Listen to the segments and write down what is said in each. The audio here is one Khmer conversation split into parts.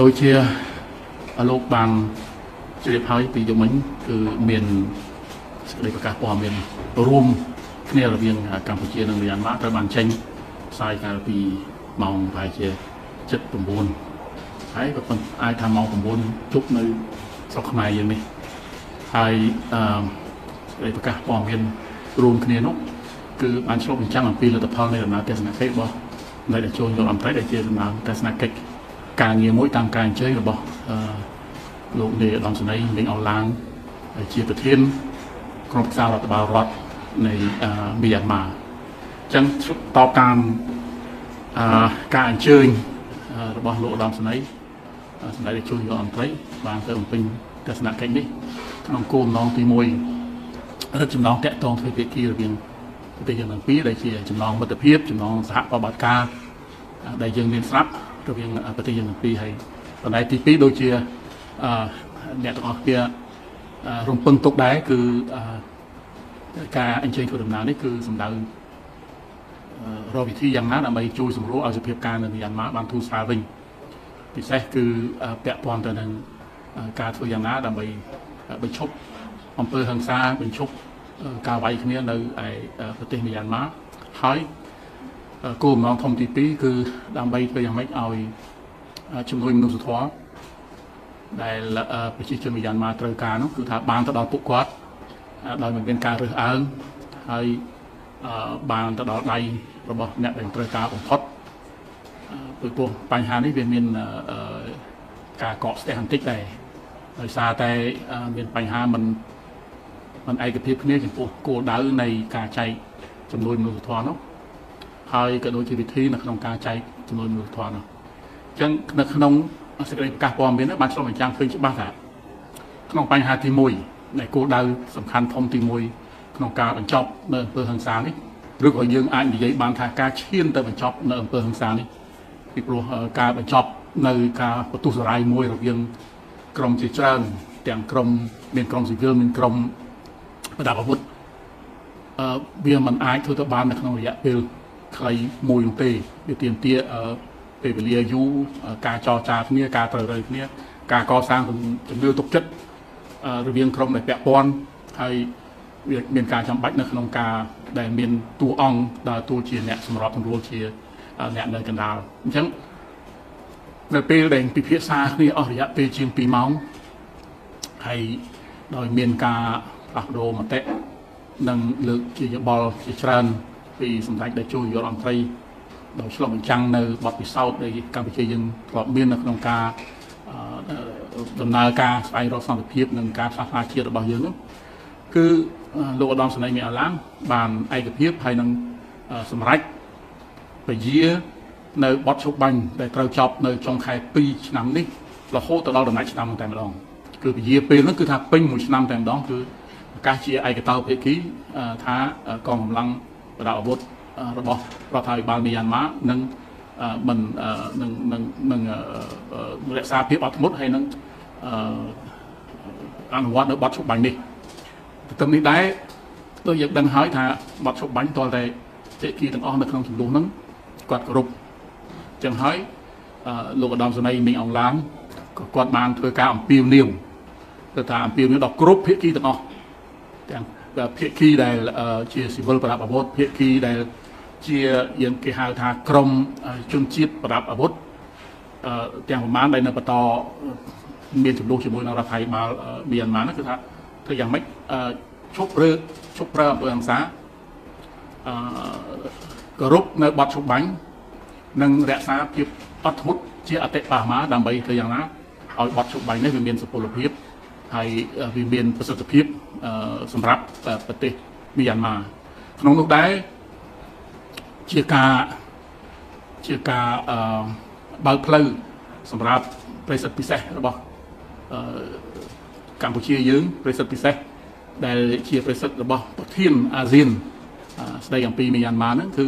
ដូចជាលោកបានជ្រាបហើយពីយមិញគឺមានសេចក្តីប្រកាសព័ត៌មានរួមគ្នារវាងកម្ពុជានិងមីយ៉ាន់ម៉ាត្រូវបានចេញផ្សាយកាលពីម៉ោងប្រហែលជា7:09ហើយក៏ប៉ុន្តែអាចថាម៉ោង9ជប់នៅស្រុកខ្មែរយើងនេះហើយអឺសេចក្តីប្រកាសព័ត៌មានរួមគ្នានោះគឺបានឆ្លុះបញ្ចាំងអំពីលទ្ធផលនៃដំណើរទស្សនកិច្ចរបស់នៃតេជោយល់អន្តរដែលជាដំណើរទស្សនកិច្ច ការងារមួយតាមការអញ្ជើញរបស់អឺលោកនាយឧត្តមសេនីយ៍លេងអោឡាងជាប្រធានក្រុមប្រឹក្សារដ្ឋបាលរដ្ឋនៃមីយ៉ាន់ម៉ាអញ្ចឹងតបតាមអឺការអញ្ជើញរបស់លោកឧត្តមសេនីយ៍សម្ដេចតេជោយល់អន្តរបានទៅបំពេញទស្សនកិច្ចនេះក្នុងគោលបំណងទី1រឹតចំណងតាក់ទងទ្វេភាគីរវាងប្រទេសយើងទាំងពីរដែលជាចំណងមិត្តភាពចំណងសហប្រតិបត្តិការដែលយើងមានស្រាប់ រវាងប្រទេសយើងទាំងពីរហើយបណ្ដៃទី2ដូចជាអឺអ្នកទាំងអស់គ្នារំពឹងទុកដែរគឺការអញ្ជើញធ្វើដំណើរនេះគឺសម្ដៅរកវិធីយ៉ាងណាដើម្បីជួយសម្រួលឲ្យសភាពការនៅមីយ៉ាន់ម៉ាបានធូរស្រាលវិញពិសេសគឺពាក់ព័ន្ធទៅនឹងការធ្វើយ៉ាងណាដើម្បីបញ្ឈប់អំពើហិង្សាបញ្ឈប់ការវាយគ្នានៅឯប្រទេសមីយ៉ាន់ម៉ាហើយ គោលបំណងធំទី2គឺដើម្បីធ្វើយ៉ាងម៉េចឲ្យជំនួយមនុស្សធម៌ដែលប្រជាជនមីយ៉ាន់ម៉ាត្រូវការនោះគឺថាបានទៅដល់ពួកគាត់ដោយមិនមានការរើសអើងហើយបានទៅដល់ដៃរបស់អ្នកដែលត្រូវការបំផុតពីព្រោះបញ្ហានេះវាមានការកកស្ទះបន្តិចដែរដោយសារតែមានបញ្ហាមិនមិនឯកភាពគ្នាចំពោះគោលដៅនៃការចែកចំនួនមនុស្សធម៌នោះ ហើយក៏ដូចជាវិធីនៅក្នុងការចែកចំនួនមនុស្សធម៌នោះអញ្ចឹងនៅក្នុងសេចក្តីប្រកាសព័ត៌មានបានឆ្លុះបញ្ចាំងឃើញច្បាស់ថាក្នុងបញ្ហាទី1នៃគោលដៅសំខាន់ធំទី1ក្នុងការបញ្ចប់នៅអំពើហិង្សានេះឬក៏យើងអាចនិយាយបានថាការឈានទៅបញ្ចប់នៅអំពើហិង្សានេះពីព្រោះការបញ្ចប់នៅការបន្ទុះសារាយមួយរវាងក្រមជាច្រើនទាំងក្រមមានក្រមស៊ីវិលមានក្រមប្រដាប់អាវុធអឺវាមិនអាចធ្វើទៅបាននៅក្នុងរយៈពេល ខ្លីមួយនោះទេវាទាមទារពេលវេលាយូរការចរចាគ្នាការត្រូវរើគ្នា ការកសាងជំនឿទុកចិត្តរវាងក្រុមដែលពាក់ព័ន្ធហើយវាមានការចាំបាច់នៅក្នុងការដែលមានតួអង្គដើរតួជាអ្នកសម្របសម្រួលជាអ្នកនៅកណ្ដាលអញ្ចឹងនៅពេលដែលពិភាក្សាគ្នាអស់រយៈពេលជាង2ម៉ោងហើយដោយមានការផ្លាស់ប្ដូរមតិនិងលើកជាយោបល់ជាច្រើន ពីសម្ដេចតេជោយុរដ្ឋមន្ត្រីដោយឆ្លុះបញ្ចាំងនៅបទពិសោធន៍ដែលកម្ពុជាយើងធ្លាប់មាននៅក្នុងការដំណើរការស្វែងរកសន្តិភាពនិងការផ្សះផ្សាជាតិរបស់យើងនោះគឺលោកឧត្តមសេនីយ៍មានអាឡាំងបានឯកភាពហើយនឹងសម្រេចពជានៅបទឈប់បាញ់ដែលត្រូវចប់នៅចុងខែ2ឆ្នាំនេះរហូតទៅដល់ដំណាច់ឆ្នាំតែម្ដងគឺពជាពេលនោះគឺថាពេញមួយឆ្នាំតែម្ដងគឺប្រកាសជាឯកតោភាគីថាកងកម្លាំងប្រដាប់អាវុធរបស់រដ្ឋាភិបាលមីយ៉ាន់ម៉ានឹងមិននឹងនឹងនឹងរក្សាភាពអត់ធ្មត់ហើយនឹងអនុវត្តនៅបទឈប់បាញ់នេះទន្ទឹមនេះដែរដូចយើងដឹងហើយថាបទឈប់បាញ់តលតែភាគីទាំងអស់នៅក្នុងចំនួនហ្នឹងគាត់គោរពចឹងហើយលោកឧត្តមសេនីយ៍មីងអងឡានក៏គាត់បានធ្វើការអំពាវនាវទៅថាអំពាវនាវដល់គ្រប់ភាគីទាំងអស់ទាំង ភាគីដែលជាស៊ីវិលប្រដាប់អាវុធភាគីដែលជាយើងគេហៅថាក្រមជនជាតិប្រដាប់អាវុធទាំងប្រមាណដែលនៅបន្តមានចំនួនជាមួយនឹងរដ្ឋាភិបាលមីយ៉ាន់ម៉ានោះគឺថាធ្វើយ៉ាងម៉េចឈប់រើឈប់ប្រើអំពើហិង្សាអឺគោរពនៅបទឈប់បាញ់និងរក្សាភាពអត់ធ្មត់ជាអតិបរមាដើម្បីធ្វើយ៉ាងណាឲ្យបទឈប់បាញ់នេះវាមានសុពលភាព ហើយវាមានប្រសិទ្ធភាពសម្រាប់ប្រទេសមីយ៉ាន់ម៉ាក្នុងនោះដែរជាការជាការបើកផ្លូវសម្រាប់ប្រិស័ទពិសេសរបស់កម្ពុជាយើងប្រិស័ទពិសេសដែលជាប្រិស័ទរបស់ប្រធានអាស៊ានស្ដីអំពីមីយ៉ាន់ម៉ាហ្នឹងគឺ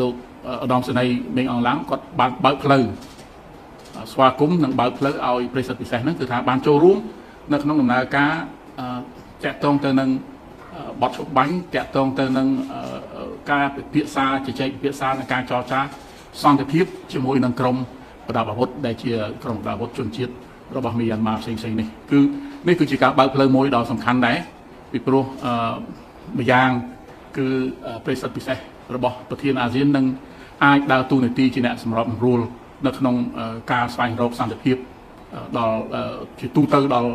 លោកឧត្តមសេនីយ៍មេងអងឡាំងគាត់បានបើកផ្លូវ ស្វាគមន៍និងបើកផ្លូវឲ្យប្រិស័ទពិសេសហ្នឹងគឺថាបានចូលរួមនៅក្នុងដំណើរការតាក់ទងទៅនឹងបទឈប់បាញ់តាក់ទងទៅនឹងការពិភាក្សាជជែកពិភាក្សានិងការចរចាសន្តិភាពជាមួយនឹងក្រមប្រដាប់អាវុធដែលជាក្រុមប្រដាប់អាវុធជនជាតិរបស់មីយ៉ាន់ម៉ាផ្សេងៗនេះគឺនេះគឺជាការបើកផ្លូវមួយដ៏សំខាន់ដែរពីព្រោះអឺម្យ៉ាងគឺប្រេសិតពិសេសរបស់ប្រធានអាស៊ាននឹងអាចដើរតួនាទីជាអ្នកសម្របសម្រួល នៅក្នុងការស្វែងរកសន្តិភាពដល់ជាទូទៅដល់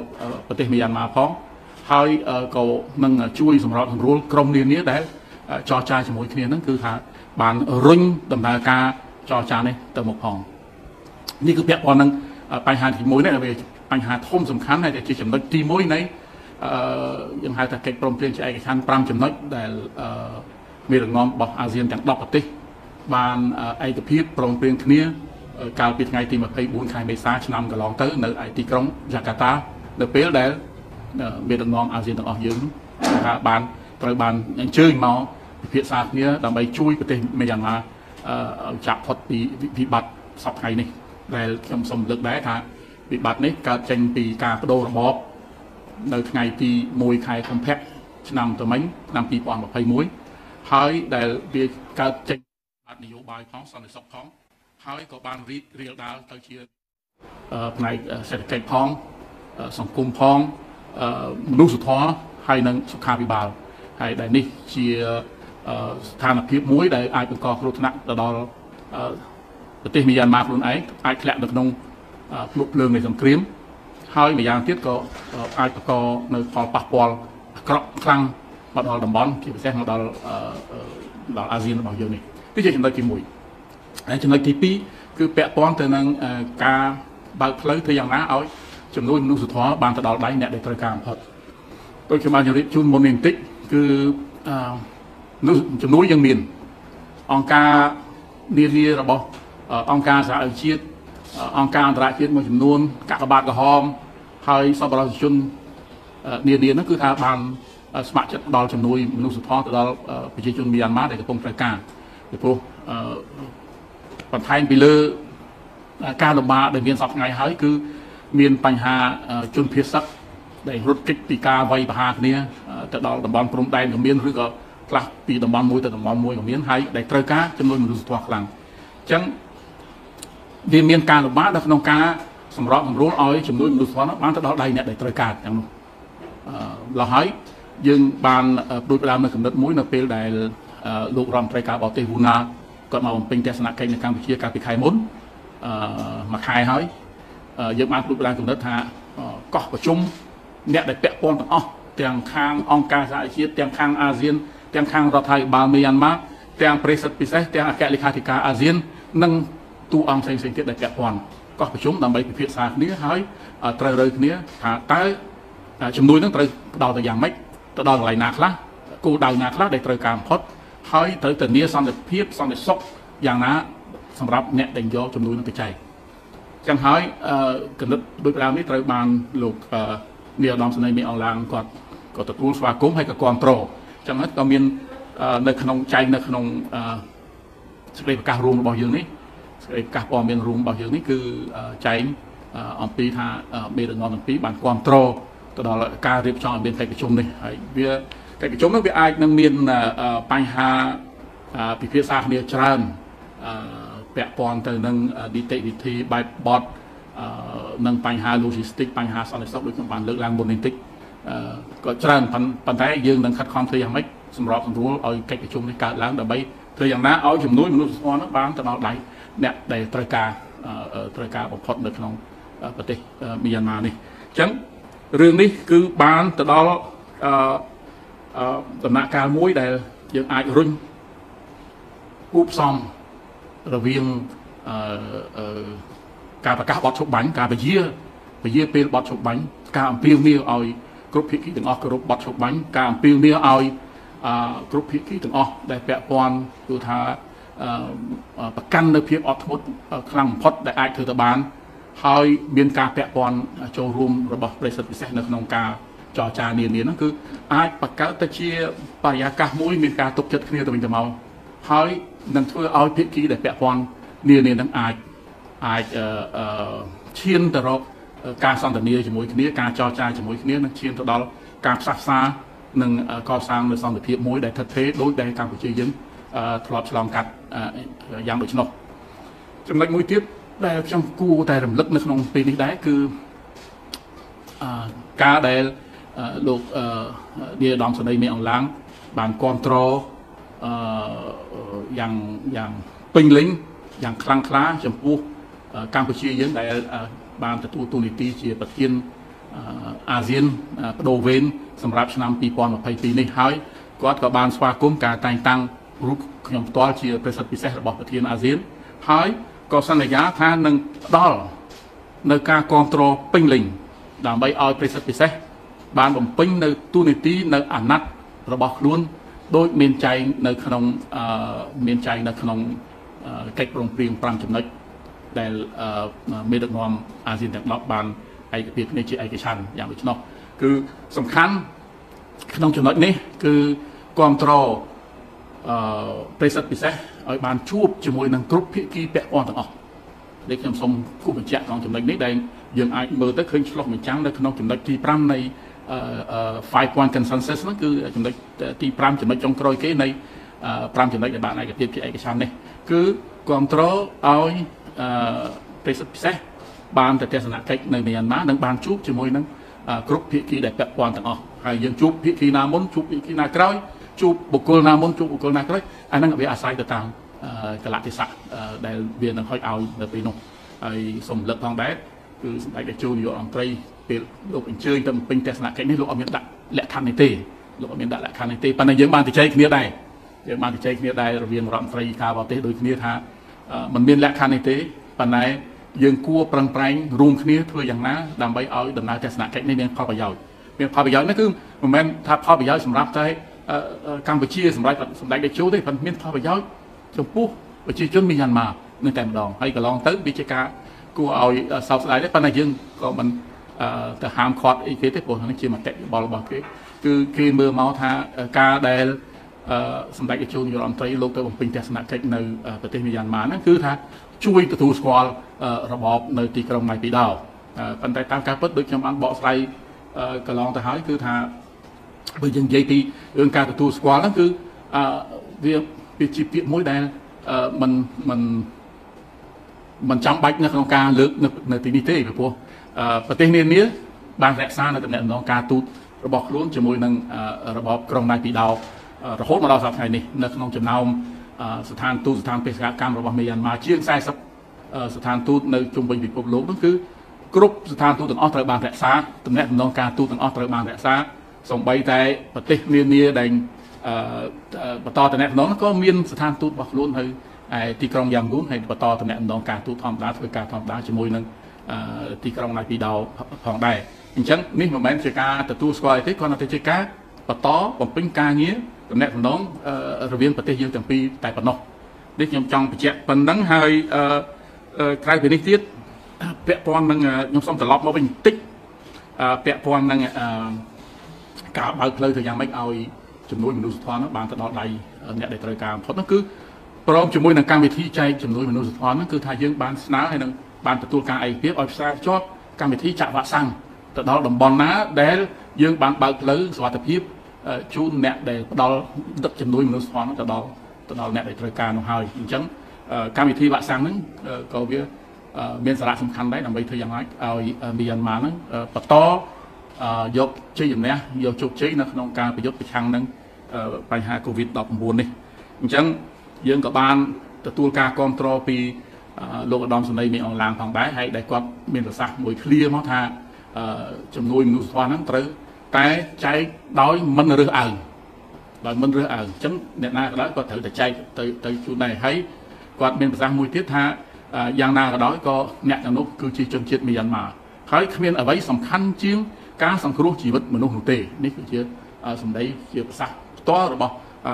ប្រទេសមីយ៉ាន់ម៉ាផងហើយក៏នឹងជួយសម្របសម្រួលក្រុមនានាដែលចរចាជាមួយគ្នាហ្នឹងគឺថាបានរុញដំណើរការចរចានេះទៅមុខផងនេះគឺពាក់ព័ន្ធនឹងបញ្ហាទី1នេះវាបញ្ហាធំសំខាន់ហើយជាចំណុចទី1នៃអឺយើងហៅថាកិច្ចព្រមព្រៀងជាឯកច្ឆន្ទ5ចំណុចដែលអឺមានរងំរបស់អាស៊ានទាំង10ប្រទេសបានឯកភាពព្រមព្រៀងគ្នា កាលពីថ្ងៃទី24ខែមេសាឆ្នាំកន្លងទៅនៅឯទីក្រុងយ៉ាកាតានៅពេលដែលមានដឹកនាំអាស៊ានទាំងអស់យើងថាបានត្រូវបានអញ្ជើញមកពិភាក្សាគ្នាដើម្បីជួយប្រទេសមីយ៉ាន់ម៉ាចាក់ផុតពីវិបត្តិសពថ្ងៃនេះដែលខ្ញុំសូមលើកដែរថាវិបត្តិនេះកើតចេញពីការបដូររបបនៅថ្ងៃទី1ខែកុម្ភៈឆ្នាំទៅមិញឆ្នាំ2021ហើយដែលវាកើតចេញបាត់នយោបាយផងសន្តិសុខផង ហើយក៏បានរីករាលដាលទៅជាផ្នែកសេដ្ឋកិច្ចផងសង្គមផងមនុស្សធម៌ហើយនិងសុខាភិបាលហើយដែលនេះជាស្ថានភាពមួយដែលអាចបង្កគ្រោះថ្នាក់ទៅដល់ប្រទេសមីយ៉ាន់ម៉ាខ្លួនឯងអាចធ្លាក់នៅក្នុងភ្លុកភ្លើងនៃសង្គ្រាមហើយម្យ៉ាងទៀតក៏អាចបង្កនៅផលប៉ះពាល់អាក្រក់ខ្លាំងមកដល់តំបន់ជាពិសេសមកដល់ដល់អាស៊ានរបស់យើងនេះនេះជាចំណុចទី1 ហើយចំណុចទី2គឺពាក់ព័ន្ធទៅនឹងការបើកផ្លូវធ្វើយ៉ាងណាឲ្យចំនួនមនុស្សធម៌បានទៅដល់ដៃអ្នកដែលត្រូវការបំផុតដូចខ្ញុំបានជម្រាបជូនមុននេះបន្តិចគឺអឺចំនួនយើងមាន អង្គការនានារបស់អង្គការសហជីវជាតិអង្គការអន្តរជាតិមួយចំនួនកាកបាទក្រហមហើយសប្បុរសជននានាហ្នឹងគឺថាបានស្ម័គ្រចិត្តដល់ជំនួយមនុស្សធម៌ទៅដល់ប្រជាជនមីយ៉ាន់ម៉ាដែលកំពុងត្រូវការពីព្រោះ បន្ថែមពីលើការលំបាកដែលមានសពថ្ងៃហើយគឺមានបញ្ហាជនភៀសសឹកដែលរត់គេចពីការវាយប្រហារគ្នាទៅដល់តំបន់ព្រំដែនក៏មានឬក៏ខ្លះពីតំបន់មួយទៅតំបន់មួយក៏មានហើយដែលត្រូវការចំនួនមនុស្សធម៌ខ្លាំងអញ្ចឹងវាមានការលំបាកនៅក្នុងការសម្របសម្រួលឲ្យចំនួនមនុស្សធម៌បានទៅដល់ដៃអ្នកដែលត្រូវការទាំងនោះអឺឡោះហើយយើងបានព្រួយផ្ដើមនៅកំណត់មួយនៅពេលដែលលោករដ្ឋមន្ត្រីការបរទេសវូណា គាត់មកបំពេញទស្សនកិច្ចនៅកម្ពុជាកាលពីខែមុនអឺមួយខែហើយយើងបានព្រួយផ្ដើមកំណត់ថាកោះប្រជុំអ្នកដែលពាក់ព័ន្ធទាំងអស់ទាំងខាងអង្គការសហជាតិទាំងខាងអាស៊ាន ទាំងខាងរដ្ឋាភិបាលមីយ៉ាន់ម៉ាទាំងប្រេសិតពិសេសទាំងអគ្គលេខាធិការអាស៊ាន និងតួអង្គផ្សេងៗទៀតដែលពាក់ព័ន្ធកោះប្រជុំដើម្បីពិភាក្សាគ្នាហើយត្រូវរើគ្នាថាតើជំនួយនឹងត្រូវផ្ដល់ទៅយ៉ាងម៉េចទៅដល់កន្លែងណាខ្លះគោលដៅណាខ្លះដែលត្រូវការបំផុត ហើយត្រូវធានាសន្តិភាពសន្តិសុខយ៉ាងណាសម្រាប់អ្នកដែលយកជំនួយនឹងទៅចែកចឹងហើយកណិតដូចដើមនេះត្រូវបានលោកនាយឧត្តមសេនីយ៍មីអងឡាងគាត់ក៏ទទួលស្វាគមន៍ហើយក៏គ្រប់គ្រងចឹងហើយក៏មាននៅក្នុងចែងនៅក្នុងសេចក្តីប្រកាសរួមរបស់យើងនេះសេចក្តីប្រកាសព័ត៌មានរួមរបស់យើងនេះគឺចែងអំពីថាមេដឹកនាំទាំងពីរបានគ្រប់គ្រងទៅដល់ការរៀបចំឲ្យមានកិច្ចប្រជុំនេះហើយវា កិច្ចប្រជុំនោះវាអាចនឹងមានបញ្ហាពិភាក្សាគ្នាច្រើនពាក់ព័ន្ធទៅនឹងនីតិវិធីបែបបត់និងបញ្ហា logistic បញ្ហាសន្តិសុខដូចខ្ញុំបានលើកឡើងមុននេះតិចក៏ច្រើនប៉ុន្តែយើងនឹងខិតខំធ្វើយ៉ាងម៉េចសម្របសម្រួលឲ្យកិច្ចប្រជុំនេះកើតឡើងដើម្បីធ្វើយ៉ាងណាឲ្យចំនួនមនុស្សធម៌នោះបានទៅដល់ដៃអ្នកដែលត្រូវការត្រូវការបំផុតនៅក្នុងប្រទេសមីយ៉ាន់ម៉ានេះអញ្ចឹងរឿងនេះគឺបានទៅដល់អឺ ដំណាក់កាលមួយដែលយើងអាចរុញគូផ្សំរវាងអឺការប្រកាសបទឈប់បាញ់ការពជាពជាពេលបទឈប់បាញ់ការអំពាវនាវឲ្យគ្រប់ភាគីទាំងអស់គោរពបទឈប់បាញ់ការអំពាវនាវឲ្យអឺគ្រប់ភាគីទាំងអស់ដែលពាក់ព័ន្ធគឺថាប្រកាន់នៅភាពអត់ធ្មត់ខ្លាំងបំផុតដែលអាចធ្វើទៅបាន ហើយមានការពាក់ព័ន្ធចូលរួមរបស់ប្រិស័ទពិសេសនៅក្នុងការ ចរចានានាហ្នឹងគឺអាចបង្កើតទៅជាបរិយាកាសមួយមានការទុកចិត្តគ្នាទៅវិញទៅមកហើយនឹងធ្វើឲ្យភាគីដែលពាក់ព័ន្ធនានាហ្នឹងអាចអាចឈានទៅរកការសន្ទនាជាមួយគ្នាការចរចាជាមួយគ្នានឹងឈានទៅដល់ការផ្សះផ្សានិងកសាងនូវសន្តិភាពមួយដែលថិតថេរដោយដែលកម្ពុជាយើងធ្លាប់ឆ្លងកាត់យ៉ាងដូច្នោះចំណុចមួយទៀតដែលខ្ញុំគួរតែរំលឹកនៅក្នុងពេលនេះដែរគឺអឺការដែល លោកនាយឧត្តមសេនីយ៍មេអង្ឡាងបានគ្រប់គ្រងអឺយ៉ាងយ៉ាងពេញលេញយ៉ាងខ្លាំងក្លាចំពោះកម្ពុជាយើងដែលបានទទួលទូនីតិជាប្រធានអាស៊ានបដូវវេនសម្រាប់ឆ្នាំ2022នេះហើយគាត់ក៏បានស្វាគមន៍ការតែងតាំងរូបខ្ញុំផ្ទាល់ជាប្រសិទ្ធពិសេសរបស់ប្រធានអាស៊ាន ហើយក៏សន្យាថានឹងផ្ដល់នៅការគ្រប់គ្រងពេញលេញដើម្បីឲ្យប្រសិទ្ធពិសេស បានបំពេញនៅទូនីតិនៅអាណត្តិរបស់ខ្លួនដោយមានចែងនៅក្នុងមានចែងនៅក្នុងកិច្ចព្រមព្រៀង5ចំណុចដែលមេដឹកនាំអាស៊ានទាំង10បានឯកភាពគ្នាជាឯកច្ឆន្ទយ៉ាងដូច្នោះគឺសំខាន់ក្នុងចំណុចនេះគឺគ្រប់គ្រងអឺប្រិស័ទពិសេសឲ្យបានជួបជាមួយនឹងគ្រប់ភាគីពាក់ព័ន្ធទាំងអស់ដែលខ្ញុំសូមគូបញ្ជាក់ក្នុងចំណុចនេះដែលយើងអាចមើលទៅឃើញឆ្លុះបញ្ចាំងនៅក្នុងចំណុចទី5នៃ 5 point consensus ហ្នឹងគឺចំណុចទី5ចំណុចចុងក្រោយគេនៃ5ចំណុចដែលបានឯកភាពជាឯកច្ឆន្ទនេះគឺគ្រប់គ្រងឲ្យប្រិស័ទពិសេសបានទៅទស្សនកិច្ចនៅមីយ៉ាន់ម៉ានិងបានជួបជាមួយនឹងគ្រប់ភាគីដែលពាក់ព័ន្ធទាំងអស់ហើយយើងជួបភាគីណាមុនជួបភាគីណាក្រោយជួបបុគ្គលណាមុនជួបបុគ្គលណាក្រោយអាហ្នឹងវាអាស្រ័យទៅតាមកលៈទេសៈដែលវានឹងហុចឲ្យនៅពេលនោះហើយសូមរំលឹកផងដែរគឺសម្ដេចតេជោនាយករដ្ឋមន្ត្រី ពេលលោកអញ្ជើញទៅបំពេញទស្សនកិច្ចនេះលោកអត់មានដាក់លក្ខខណ្ឌនេះទេលោកអត់មានដាក់លក្ខខណ្ឌនេះទេប៉ុន្តែយើងបានជជែកគ្នាដែរយើងបានជជែកគ្នាដែររវាងរដ្ឋមន្ត្រីការបរទេសដូចគ្នាថាมันមានលក្ខខណ្ឌនេះទេប៉ុន្តែយើងគួរប្រឹងប្រែងរួមគ្នាធ្វើយ៉ាងណាដើម្បីឲ្យដំណើរទស្សនកិច្ចនេះមានផលប្រយោជន៍មានផលប្រយោជន៍នេះគឺមិនមែនថាផលប្រយោជន៍សម្រាប់តែកម្ពុជាសម្រាប់សម្ដេចតេជោទេប៉ុន្តែមានផលប្រយោជន៍ចំពោះប្រជាជនមីយ៉ាន់ម៉ានឹងតែម្ដងហើយកន្លងទៅវាជាការគួរឲ្យសោកស្ដាយដែរប៉ុន្តែយើងក៏មិន ទៅហាមឃាត់អីគេទេព្រោះនេះជាមតិយោបល់របស់គេគឺគេមើលមកថាការដែលសម្ដេចតេជោនាយករដ្ឋមន្ត្រីលោកទៅបំពេញទស្សនកិច្ចនៅប្រទេសមីយ៉ាន់ម៉ាហ្នឹងគឺថាជួយទទួលស្គាល់របបនៅទីក្រុងម៉ៃពីដោប៉ុន្តែតាមការពិតដូចខ្ញុំបានបកស្រាយកន្លងទៅហើយគឺថាបើយើងនិយាយពីរឿងការទទួលស្គាល់ហ្នឹងគឺអឺវាវាជាពាក្យមួយដែលអឺมันมันมันចាំបាច់នៅក្នុងការលើកនៅទីនេះទេពីព្រោះ ប្រទេសនានាបានរក្សានៅតំណែងការទូតរបស់ខ្លួនជាមួយនឹងរបបក្រុងណៃពីដោរហូតមកដល់សប្តាហ៍ថ្ងៃនេះនៅក្នុងចំណោមស្ថានទូតស្ថានបេសកកម្មរបស់មីយ៉ាន់ម៉ាជាង40ស្ថានទូតនៅជុំវិញពិភពលោកនោះគឺគ្រប់ស្ថានទូតទាំងអស់ត្រូវបានរក្សាតំណែងតំណងការទូតទាំងអស់ត្រូវបានរក្សាសំបីតែប្រទេសនានាដែលបន្តតំណែងតំណងក៏មានស្ថានទូតរបស់ខ្លួននៅឯទីក្រុងយ៉ាំងូនហើយបន្តតំណែងតំណងការទូតធម្មតាធ្វើការធម្មតាជាមួយនឹង ទីក្រុងណៃពីដោផងដែរអញ្ចឹងនេះមិនមែនជាការទទួលស្គាល់ទេគ្រាន់តែជាការបន្តបំពេញការងារតំណែងតំណងរវាងប្រទេសយើងទាំងពីរតែប៉ុណ្ណោះនេះខ្ញុំចង់បញ្ជាក់ប៉ុណ្ណឹងហើយក្រៅពីនេះទៀតពាក់ព័ន្ធនឹងខ្ញុំសូមត្រឡប់មកវិញបន្តិចពាក់ព័ន្ធនឹងការបើកផ្លូវទៅយ៉ាងម៉េចឲ្យចំនួនមនុស្សធម៌នោះបានទៅដល់ដៃអ្នកដែលត្រូវការបំផុតនោះគឺព្រមជាមួយនឹងកម្មវិធីចែកចំនួនមនុស្សធម៌នោះគឺថាយើងបានស្នើហើយនឹង បានទទួលការឯកភាពឲ្យផ្សារភ្ជាប់កម្មវិធីចាក់វ៉ាក់សាំងទៅដល់តំបន់ណាដែល យើងបានបើកផ្លូវសុវត្ថិភាពជូនអ្នកដែលផ្ដល់ដឹកជំនួយមនុស្សធម៌ទៅដល់ទៅដល់អ្នកដែលត្រូវការនោះហើយអញ្ចឹងកម្មវិធីវ៉ាក់សាំងហ្នឹងក៏វាមានសារៈសំខាន់ដែរដើម្បីធ្វើយ៉ាងម៉េចឲ្យមីយ៉ាន់ម៉ាហ្នឹងបន្តយកជ័យជំនះយកជោគជ័យនៅក្នុងការប្រយុទ្ធប្រឆាំងនឹងបញ្ហា COVID-19 នេះអញ្ចឹងយើងក៏បានទទួលការគ្រប់គ្រងពី លោកឧត្តមសេនីយ៍មីអងឡាងផងដែរហើយដែលគាត់មានប្រសាសន៍មួយឃ្លាមកថាជំនួយមនុស្សធម៌ហ្នឹងត្រូវតែចែកដោយមិនរើសអើងដោយមិនរើសអើងអញ្ចឹងអ្នកណាក៏ដោយគាត់ត្រូវតែចែកទៅទៅជូនដែរហើយគាត់មានប្រសាសន៍មួយទៀតថាយ៉ាងណាក៏ដោយក៏អ្នកទាំងនោះគឺជាជនជាតិមីយ៉ាន់ម៉ាហើយគ្មានអ្វីសំខាន់ជាងការសង្គ្រោះជីវិតមនុស្សនោះទេនេះគឺជាសម្ដីជាប្រសាសន៍ផ្ទាល់របស់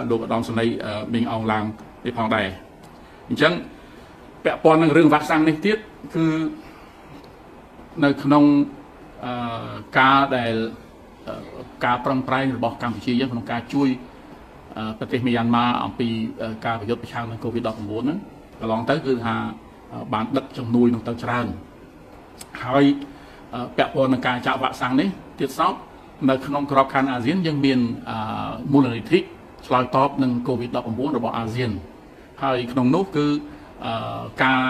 លោកឧត្តមសេនីយ៍មីងអងឡាងនេះផងដែរអញ្ចឹង ពាក់ព័ន្ធនឹងរឿងវ៉ាក់សាំងនេះទៀតគឺនៅក្នុងការដែលការប្រឹងប្រែងរបស់កម្ពុជាយើងក្នុងការជួយប្រទេសមីយ៉ាន់ម៉ាអំពីការប្រយុទ្ធប្រឆាំងនឹង COVID-19 ហ្នឹងកន្លងទៅគឺថាបានដឹកជំនួយនឹងទៅច្រើនហើយពាក់ព័ន្ធនឹងការចាក់វ៉ាក់សាំងនេះទៀតសោតនៅក្នុងក្របខ័ណ្ឌអាស៊ានយើងមានមូលនិធិឆ្លើយតបនឹង COVID-19 របស់អាស៊ានហើយក្នុងនោះគឺ ការ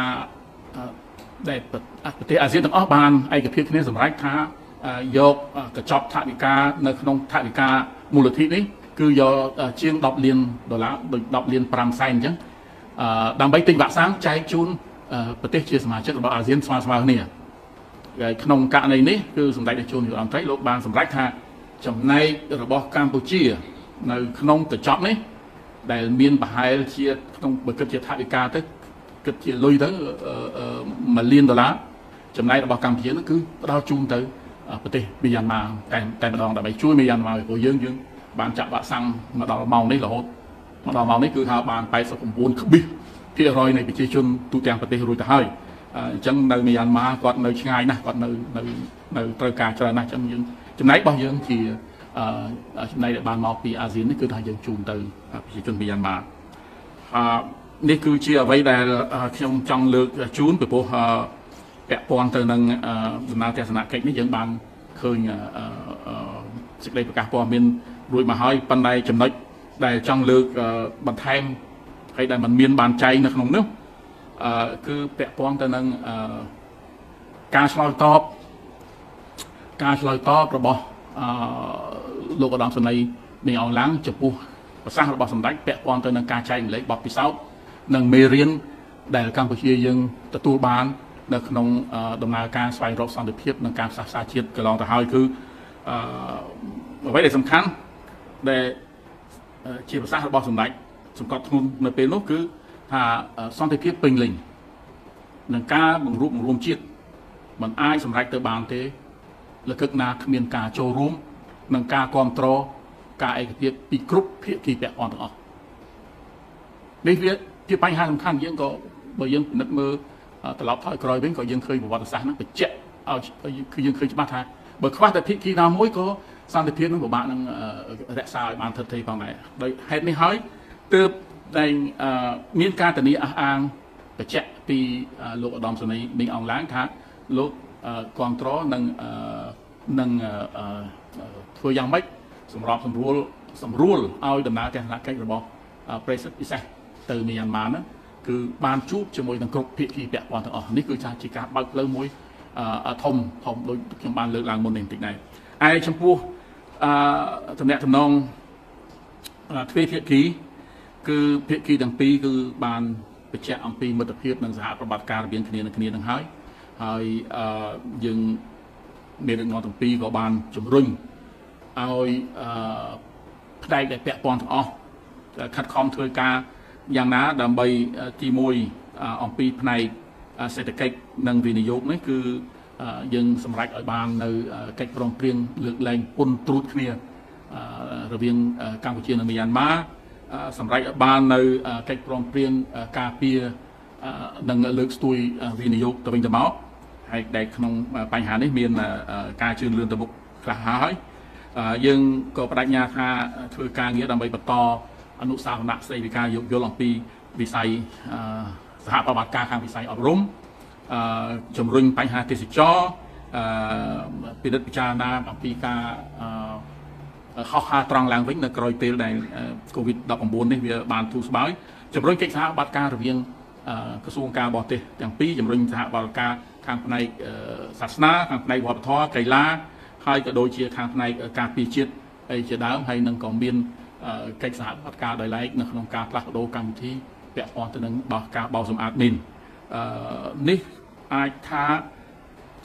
ដែលប្រទេសអាស៊ានទាំងអស់បានឯកភាពគ្នាសម្រេចថាយកកញ្ចប់ថវិកានៅក្នុងថវិកាមូលនិធិនេះគឺយកជាង10លានដុល្លារដូច10លាន5សែនអញ្ចឹងដើម្បីទិញវ៉ាក់សាំងចែកជូនប្រទេសជាសមាជិករបស់អាស៊ានស្មើស្មើគ្នាហើយក្នុងករណីនេះគឺសម្ដេចនាយកនាយករដ្ឋមន្ត្រីលោកបានសម្រេចថាចំណែករបស់កម្ពុជា នៅក្នុងកញ្ចប់នេះ ដែលមានប្រហែលជាក្នុងបើគិតជាថវិកាទៅ គិតជាលុយទៅ1លានដុល្លារចំណែករបស់កម្ពុជានោះគឺផ្ដល់ជូនទៅប្រទេសមីយ៉ាន់ម៉ាតែតែម្ដងដើម្បីជួយមីយ៉ាន់ម៉ាព្រោះយើងយើងបានចាក់វ៉ាក់សាំងមកដល់ម៉ោងនេះរហូតមកដល់ម៉ោងនេះគឺថាបាន89ក្បៀសភាគរយនៃប្រជាជនទូទាំងប្រទេសរួចទៅហើយអញ្ចឹងនៅមីយ៉ាន់ម៉ាគាត់នៅឆ្ងាយណាស់គាត់នៅនៅនៅត្រូវការច្រើនណាស់អញ្ចឹងយើងចំណែករបស់យើងជាចំណែកដែលបានមកពីអាស៊ាននេះគឺថាយើងជូនទៅប្រជាជនមីយ៉ាន់ម៉ាអឺ នេះគឺជាអ្វីដែលខ្ញុំចង់លើកជូនពីព្រោះពាក់ព័ន្ធទៅនឹងដំណើរទស្សនកិច្ចនេះយើងបានឃើញសេចក្តីប្រកាសព័ត៌មានរួចមកហើយប៉ុន្តែចំណុចដែលចង់លើកបន្ថែមហើយដែលมันមានបានចែងនៅក្នុងនោះអឺគឺពាក់ព័ន្ធទៅនឹងអឺការឆ្លើយតបការឆ្លើយតបរបស់អឺលោកឧត្តមសេនីយ៍មីអងឡាំងចំពោះប្រសាសន៍របស់សម្ដេចពាក់ព័ន្ធទៅនឹងការចែកម្លែកបទពិសោធន៍ និងមេរៀនដែលកម្ពុជាយើងទទួលបាន នៅក្នុងដំណើរការស្វែងរកសន្តិភាពនិងការផ្សះផ្សាជាតិកន្លងទៅហើយគឺអឺអ្វីដែលសំខាន់ដែលជាប្រសាសន៍របស់សម្ដេចសង្កត់ធ្ងន់នៅពេលនោះគឺថាសន្តិភាពពេញលេញនឹងការបង្រួបបង្រួមជាតិมันអាចសម្រេចទៅបានទេលកឹកណាគ្មានការចូលរួមនិងការគ្រប់គ្រងការឯកភាពពីគ្រប់ភាគីពាក់ព័ន្ធទាំងអស់នេះវា ជាបញ្ហាសំខាន់យើងក៏បើយើងពិនិត្យមើលត្រឡប់ថយក្រោយវិញក៏យើងឃើញប្រវត្តិសាស្ត្រហ្នឹងបញ្ជាក់ឲ្យគឺយើងឃើញច្បាស់ថាបើខ្វះតែភាគីណាមួយក៏សន្តិភាពនឹងពិបាកនឹងរក្សាឲ្យបានថិតថេរផងដែរដោយហេតុនេះហើយទើបតែមានការធានាអះអាងបញ្ជាក់ពីលោកឧត្តមសេនីយ៍មីងអងឡាងថាលោកគ្រប់គ្រងនឹងនឹងធ្វើយ៉ាងម៉េចសម្របសម្រួលសម្រួលឲ្យដំណើរទស្សនកិច្ចរបស់ប្រិសិទ្ធពិសេស ទៅមីយ៉ាន់ម៉ាហ្នឹងគឺបានជួបជាមួយនឹងគ្រប់ភាគីពាក់ព័ន្ធទាំងអស់នេះគឺជាការបើកផ្លូវមួយធំធំដូចខ្ញុំបានលើកឡើងមុននេះបន្តិចដែរឯចំពោះអឺតំណែងតំណងទ្វេភាគីគឺភាគីទាំងពីរគឺបានបញ្ជាក់អំពីមិត្តភាពនិងសហប្រតិបត្តិការរវាងគ្នានឹងគ្នានឹងហើយហើយអឺយើងមេដឹកនាំទាំងពីរក៏បានជំរុញឲ្យអឺផ្នែកដែលពាក់ព័ន្ធទាំងអស់ខិតខំធ្វើការ យ៉ាងណាដើម្បីទី1អំពីផ្នែកសេដ្ឋកិច្ចនិងវិនិយោគនេះគឺយើងសម្រេចឲ្យបាននៅកិច្ចព្រមព្រៀងលើកលែងពន្ធត្រួតគ្នារវាងកម្ពុជានិងមីយ៉ាន់ម៉ាសម្រេចឲ្យបាននៅកិច្ចព្រមព្រៀងការពារនិងលើកស្ទួយវិនិយោគទៅវិញទៅមកហើយដែលក្នុងបញ្ហានេះមានការជឿនលឿនទៅមុខខ្លះហើយយើងក៏បដិញ្ញាថាធ្វើការងារដើម្បីបន្ត អនុសាសនៈស្ដីពីការយោគយល់អំពីវិស័យសហប្រតិបត្តិការខាងវិស័យអប់រំអឺជំរុញបញ្ហាទេសចរអឺពិនិត្យពិចារណាអំពីការអឺហោះហើរត្រង់ឡើងវិញនៅក្រោយពេលដែល COVID-19 នេះវាបានធូរស្បើយជំរុញកិច្ចសហប្រតិបត្តិការរវាងក្រសួងការបរទេសទាំងពីរជំរុញសហប្រតិបត្តិការខាងផ្នែកសាសនាខាងផ្នែកវប្បធម៌កីឡាហើយក៏ដូចជាខាងផ្នែកការពារជាតិអីជាដើមហើយនឹងក៏មាន កិច្ចសហប្រតិបត្តិការដោយឡែកនៅក្នុងការផ្លាស់ប្ដូរកម្មវិធីពាក់ព័ន្ធទៅនឹងបោះការបោសម្អាតមីនអឺនេះអាចថា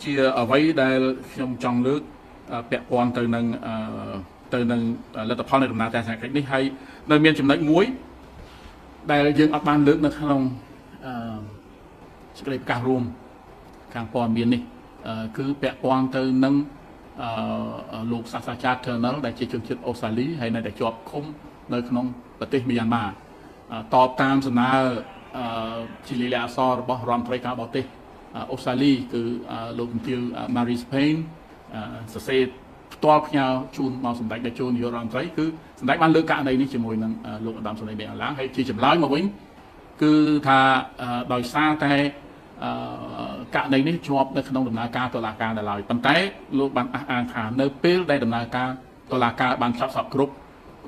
ជាអ្វីដែលខ្ញុំចង់លើកពាក់ព័ន្ធទៅនឹងទៅនឹងលទ្ធផលនៃដំណើរទស្សនកិច្ចនេះហើយនៅមានចំណុចមួយដែលយើងអត់បានលើកនៅក្នុងអឺសេចក្តីប្រកាសរួមខាងព័ត៌មាននេះគឺពាក់ព័ន្ធទៅនឹងអឺ លោកសាស្ត្រាចារ្យ Turner ដែលជាជនជាតិអូស្ត្រាលីហើយនៅតែជាប់ឃុំនៅក្នុងប្រទេសមីយ៉ាន់ម៉ាតបតាមសំណើជាលិលាអសររបស់រដ្ឋមន្ត្រីការបរទេសអូស្ត្រាលីគឺលោកជំទាវ Marie Spain សរសេរផ្ទាល់ផ្ញើជូនមកសម្ដេចតេជោនាយករដ្ឋមន្ត្រីគឺសម្ដេចបានលើកករណីនេះជាមួយនឹងលោកឧត្តមសេនីយ៍បេអាឡាហើយជាចម្លើយមកវិញគឺថាដោយសារតែ ករណីនេះជាប់នៅក្នុងដំណើរការតុលាការដល់ហើយប៉ុន្តែលោកបានអះអាងថានៅពេលដែលដំណើរការតុលាការបានចប់សពគ្រប់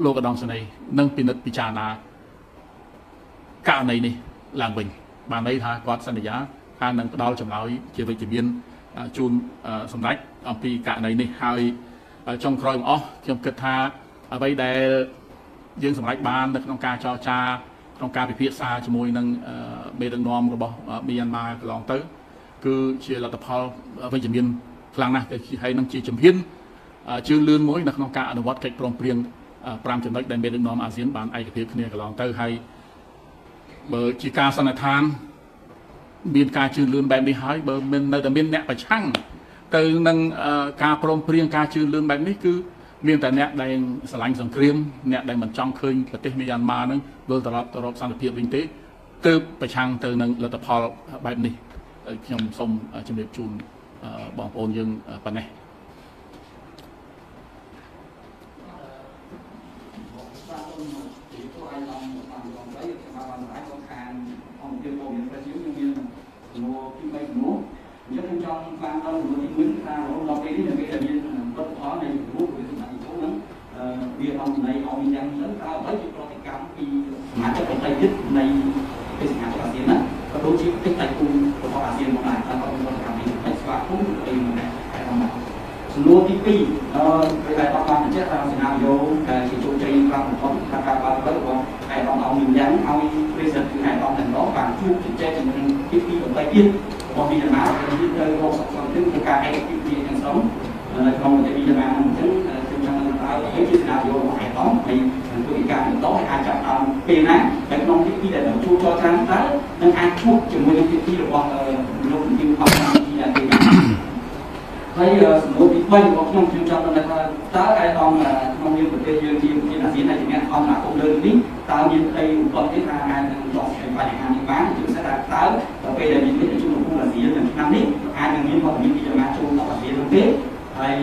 លោកឧត្តមសេនីយ៍នឹងពិនិត្យពិចារណាករណីនេះឡើងវិញបានន័យថាគាត់សន្យាហើយនឹងផ្ដល់ចម្លើយជាវិជ្ជមានជូនសម្ដេចអំពីករណីនេះហើយចុងក្រោយមកអស់ខ្ញុំគិតថាអ្វីដែលយើងសម្រេចបាននៅក្នុងការចរចា ក្នុងការពិភាក្សាជាមួយនឹងមេដឹកនាំរបស់មីយ៉ាន់ម៉ាកន្លងទៅ គឺជាលទ្ធផលវិជ្ជមានខ្លាំងណាស់ហើយនឹងជាជំហានជឿនលឿនមួយនៅក្នុងការអនុវត្តកិច្ចព្រមព្រៀង5ចំណុចដែលមេដឹកនាំអាស៊ានបានឯកភាពគ្នាកន្លងទៅហើយបើជាការសន្និដ្ឋានមានការជឿនលឿនបែបនេះហើយបើមិននៅតែមានអ្នកប្រឆាំងទៅនឹងការព្រមព្រៀងការជឿនលឿនបែបនេះគឺ មានតែអ្នកដែលស្រឡាញ់សង្គ្រាមអ្នកដែលមិនចង់ឃើញប្រទេសមីយ៉ាន់ម៉ានឹងវិលត្រឡប់ទៅរកសន្តិភាពវិញទេទើបប្រឆាំងទៅនឹងលទ្ធផលបែបនេះខ្ញុំសូមជម្រាបជូនបងប្អូនយើងប៉ុណ្ណេះបានដល់ជំនួយទី1ថារហូតដល់ពេលនេះនៅពេលដែលមានផលិតផលនៃរូបឬសម្រាប់ទីចូលហ្នឹងវាអំណៃឲ្យ យ៉ាងទៅតើអ្វីជាប្រតិកម្មពីសមាជិកប្រទេសទៀតនៃទេសនាអាស៊ានណាក៏ដូចជាប្រទេសដៃគូរបស់អាស៊ានមកដែរតើគាត់មានប្រតិកម្មនេះហើយស្វាគមន៍ទៅមិនដែរតែមកសំណួរទី2អឺពេលដែលអត់បានបញ្ជាក់ថាសេណារីយ៉ូដែលជាជោគជ័យខ្លាំងបំផុតថាការបើកទៅរបស់ឯកឧត្តមអង្គមានយ៉ាងឲ្យ president គឺឯកឧត្តមទាំងនោះបានជួបជជែកជាមួយនឹងទី2ដើម្បីទៀតរបស់មីយ៉ាន់ម៉ាគឺទៅរកសន្តិភាពក្នុងការឯកភាព ចចាប់តាមពេលណាតែក្នុងទី2ដែលជួបចរចាតើនឹងអាចជួបជាមួយនឹងទី2របស់លោកនាយកអង្គការទីអាទីហើយសំណួរទី3របស់ខ្ញុំខ្ញុំចង់ដឹងថាតើឯកឧត្តមក្នុងនាមប្រទេសយើងជាប្រទេសអាស៊ានហើយជាអ្នកអង្គការលើនេះតើមានអីឧបករណ៍ទេថាអាចនឹងដោះស្រាយបញ្ហានេះបានជាពិសេសថាតើដល់ពេលដែលមាននេះជួបក្នុងអាស៊ាននៅឆ្នាំនេះអាចនឹងមានវត្តមានពីចំណាចូលដល់អាស៊ាននោះទេហើយ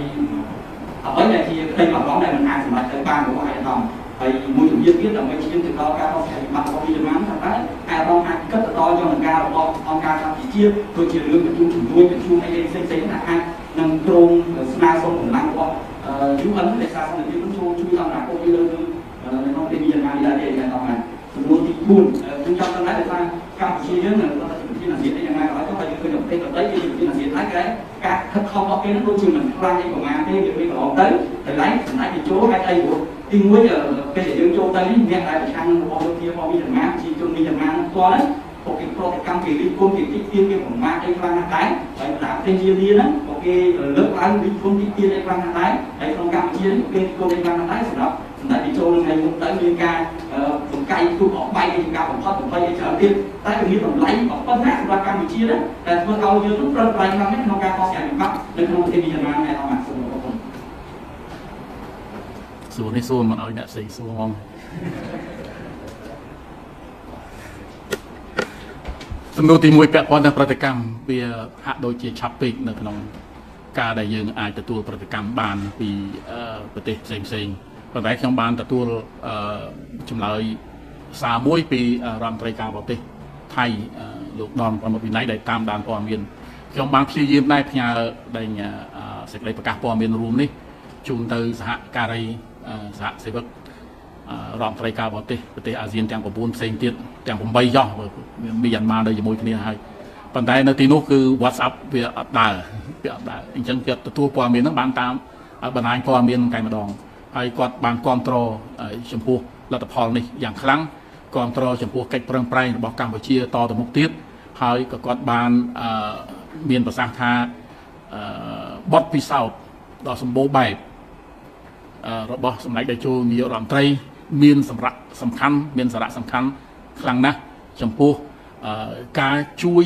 អ្វីដែលជាក្តីបារម្ភដែលមិនអាចសម្រេចទៅបានរបស់ឯកឧត្តមហើយមួយជំហា នទៀតដើម្បីឈានទៅដល់ការដោះស្រាយវិបត្តិរបស់វិមានថាតើអារម្មណ៍អាចគិតទៅដល់យន្តការរបស់អង្គការសហប្រជាជាតិដូចជារឿងប្រជុំជំនួយប្រជុំអីផ្សេងផ្សេងថាអាចនឹងក្រុមស្នើសុំកម្លាំងរបស់ UN ដែលសារសន្តិភាពនឹងចូលជួយអន្តរាគមន៍លើរឿងនៅក្នុងទីមានយ៉ាងណាដែរទេតាមណាចំនួនទី4ខ្ញុំចង់ដឹងដែរថាកម្ពុជាយើងនៅក្នុងប្រទេសអាស៊ានយ៉ាងណាក៏ដោយក៏យើងឃើញប្រទេសដទៃគេជាប្រទេសអាស៊ានហើយគេការខិតខំរបស់គេនឹងដូចជាមិនខ្លាំងអីប្រមាណទេវាពេលកន្លងទៅតែឡែកសម្ដេចទៅចូលហេតុអីព្រោះ ទី1ពេលដែលយើងចូលទៅនេះអ្នកដែលប្រឆាំងរបស់លោកធារបស់មីចំណាជាជនមីចំណាផ្ទាល់ហ្នឹងពួកគេប្រតិកម្មគេរិះគន់គេទីទានគេប្រមាថអីខ្លាំងណាស់ដែរហើយបណ្ដាប្រទេសជាលាហ្នឹងពួកគេលើកឡើងរិះគន់ទីទានអីខ្លាំងណាស់ដែរហើយក្នុងកម្ពុជានេះគេគន់អីខ្លាំងណាស់ដែរសម្រាប់សម្ដេចបញ្ចូលនឹងថ្ងៃមុនទៅមានការបង្កាយទូអស់បែកនៃការបំផិតបំភ័យអីច្រើនទៀតតែវាមានតម្លៃប៉ុណ្ណាសម្រាប់កម្ពុជាណាតែធ្វើឲ្យយើងនឹងប្រឹងប្រែងខ្លាំងណាស់ក្នុងការកសាងវិបត្តិនៅក្នុងប្រទេសមីយ៉ាន់ម៉ាឯកឧត្តមសូមអរគុណ សួរនេះសួរមិនឲ្យអ្នកផ្សេងសួរហ្មងសំណួរទី1ពាក់ព័ន្ធនឹងប្រតិកម្មវាហាក់ដូចជាឆាប់ពេកនៅក្នុងការដែលយើងអាចទទួលប្រតិកម្មបានពីប្រទេសផ្សេងផ្សេងប៉ុន្តែខ្ញុំបានទទួលចម្លើយសារមួយពីរដ្ឋមន្ត្រីការបរទេសថៃលោកដនប្រមុខវិន័យដែលតាមដានព័ត៌មានខ្ញុំបានព្យាយាមដែរផ្ញើដែងសេចក្តីប្រកាសព័ត៌មានរួមនេះជូនទៅសហការី សហសេវករដ្ឋមន្ត្រីការបរទេសប្រទេសអាស៊ានទាំង9ផ្សេងទៀតទាំង8ចោះមីយ៉ាន់ម៉ានៅជាមួយគ្នាហើយប៉ុន្តែនៅទីនោះគឺ WhatsApp វាអត់ដើរវាអត់ដើរអញ្ចឹងគាត់ទទួលព័ត៌មានហ្នឹងបានតាមបណ្ដាញព័ត៌មានតែម្ដងហើយគាត់បានគ្រប់គ្រងចំពោះលទ្ធផលនេះយ៉ាងខ្លាំងគ្រប់គ្រងចំពោះកិច្ចប្រឹងប្រែងរបស់កម្ពុជាតទៅមុខទៀតហើយក៏គាត់បានមានប្រសាសន៍ថាបទពិសោធន៍ដ៏សម្បូរបែប របស់សម្ដេចតេជោនាយករដ្ឋមន្ត្រីមានសម្រាប់សំខាន់មានសារៈសំខាន់ខ្លាំងណាស់ចំពោះការជួយ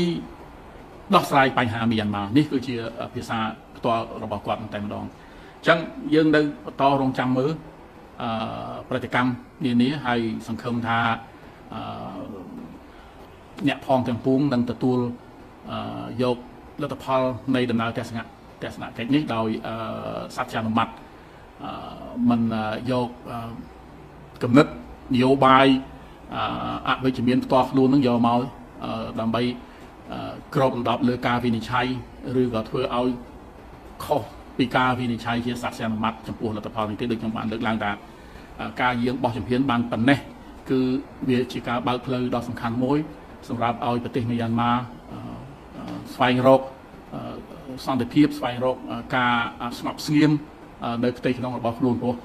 ដោះស្រាយបញ្ហាមីយ៉ាន់ម៉ានេះគឺជាភាសាផ្ទាល់របស់គាត់តែម្ដងអញ្ចឹងយើងនៅបន្តរងចាំមើលអឺប្រតិកម្មនានាហើយសង្ឃឹមថាអឺអ្នកផងទាំងពួងនឹងទទួលអឺយកលទ្ធផលនៃដំណើរទស្សនៈទស្សនកិច្ចនេះដោយសច្ចានុមត្ត មិនយកគំនិតនយោបាយអវិជ្ជមានផ្ទាល់ខ្លួននឹងយកមកដើម្បីក្របដណ្ដប់លើការវិនិច្ឆ័យឬក៏ធ្វើឲ្យខុសពីការវិនិច្ឆ័យជាសក្តិអនុម័តចំពោះលទ្ធផលនេះទេដូចខ្ញុំបានលើកឡើងថាការយាងបោះជំហានបានប៉ុណ្ណេះគឺវាជាការបើកផ្លូវដ៏សំខាន់មួយ សម្រាប់ឲ្យប្រទេសមីយ៉ាន់ម៉ាស្វែងរកសន្តិភាពស្វែងរកការស្ងប់ស្ងៀម នៅផ្ទៃក្នុងរបស់ខ្លួនព្រោះ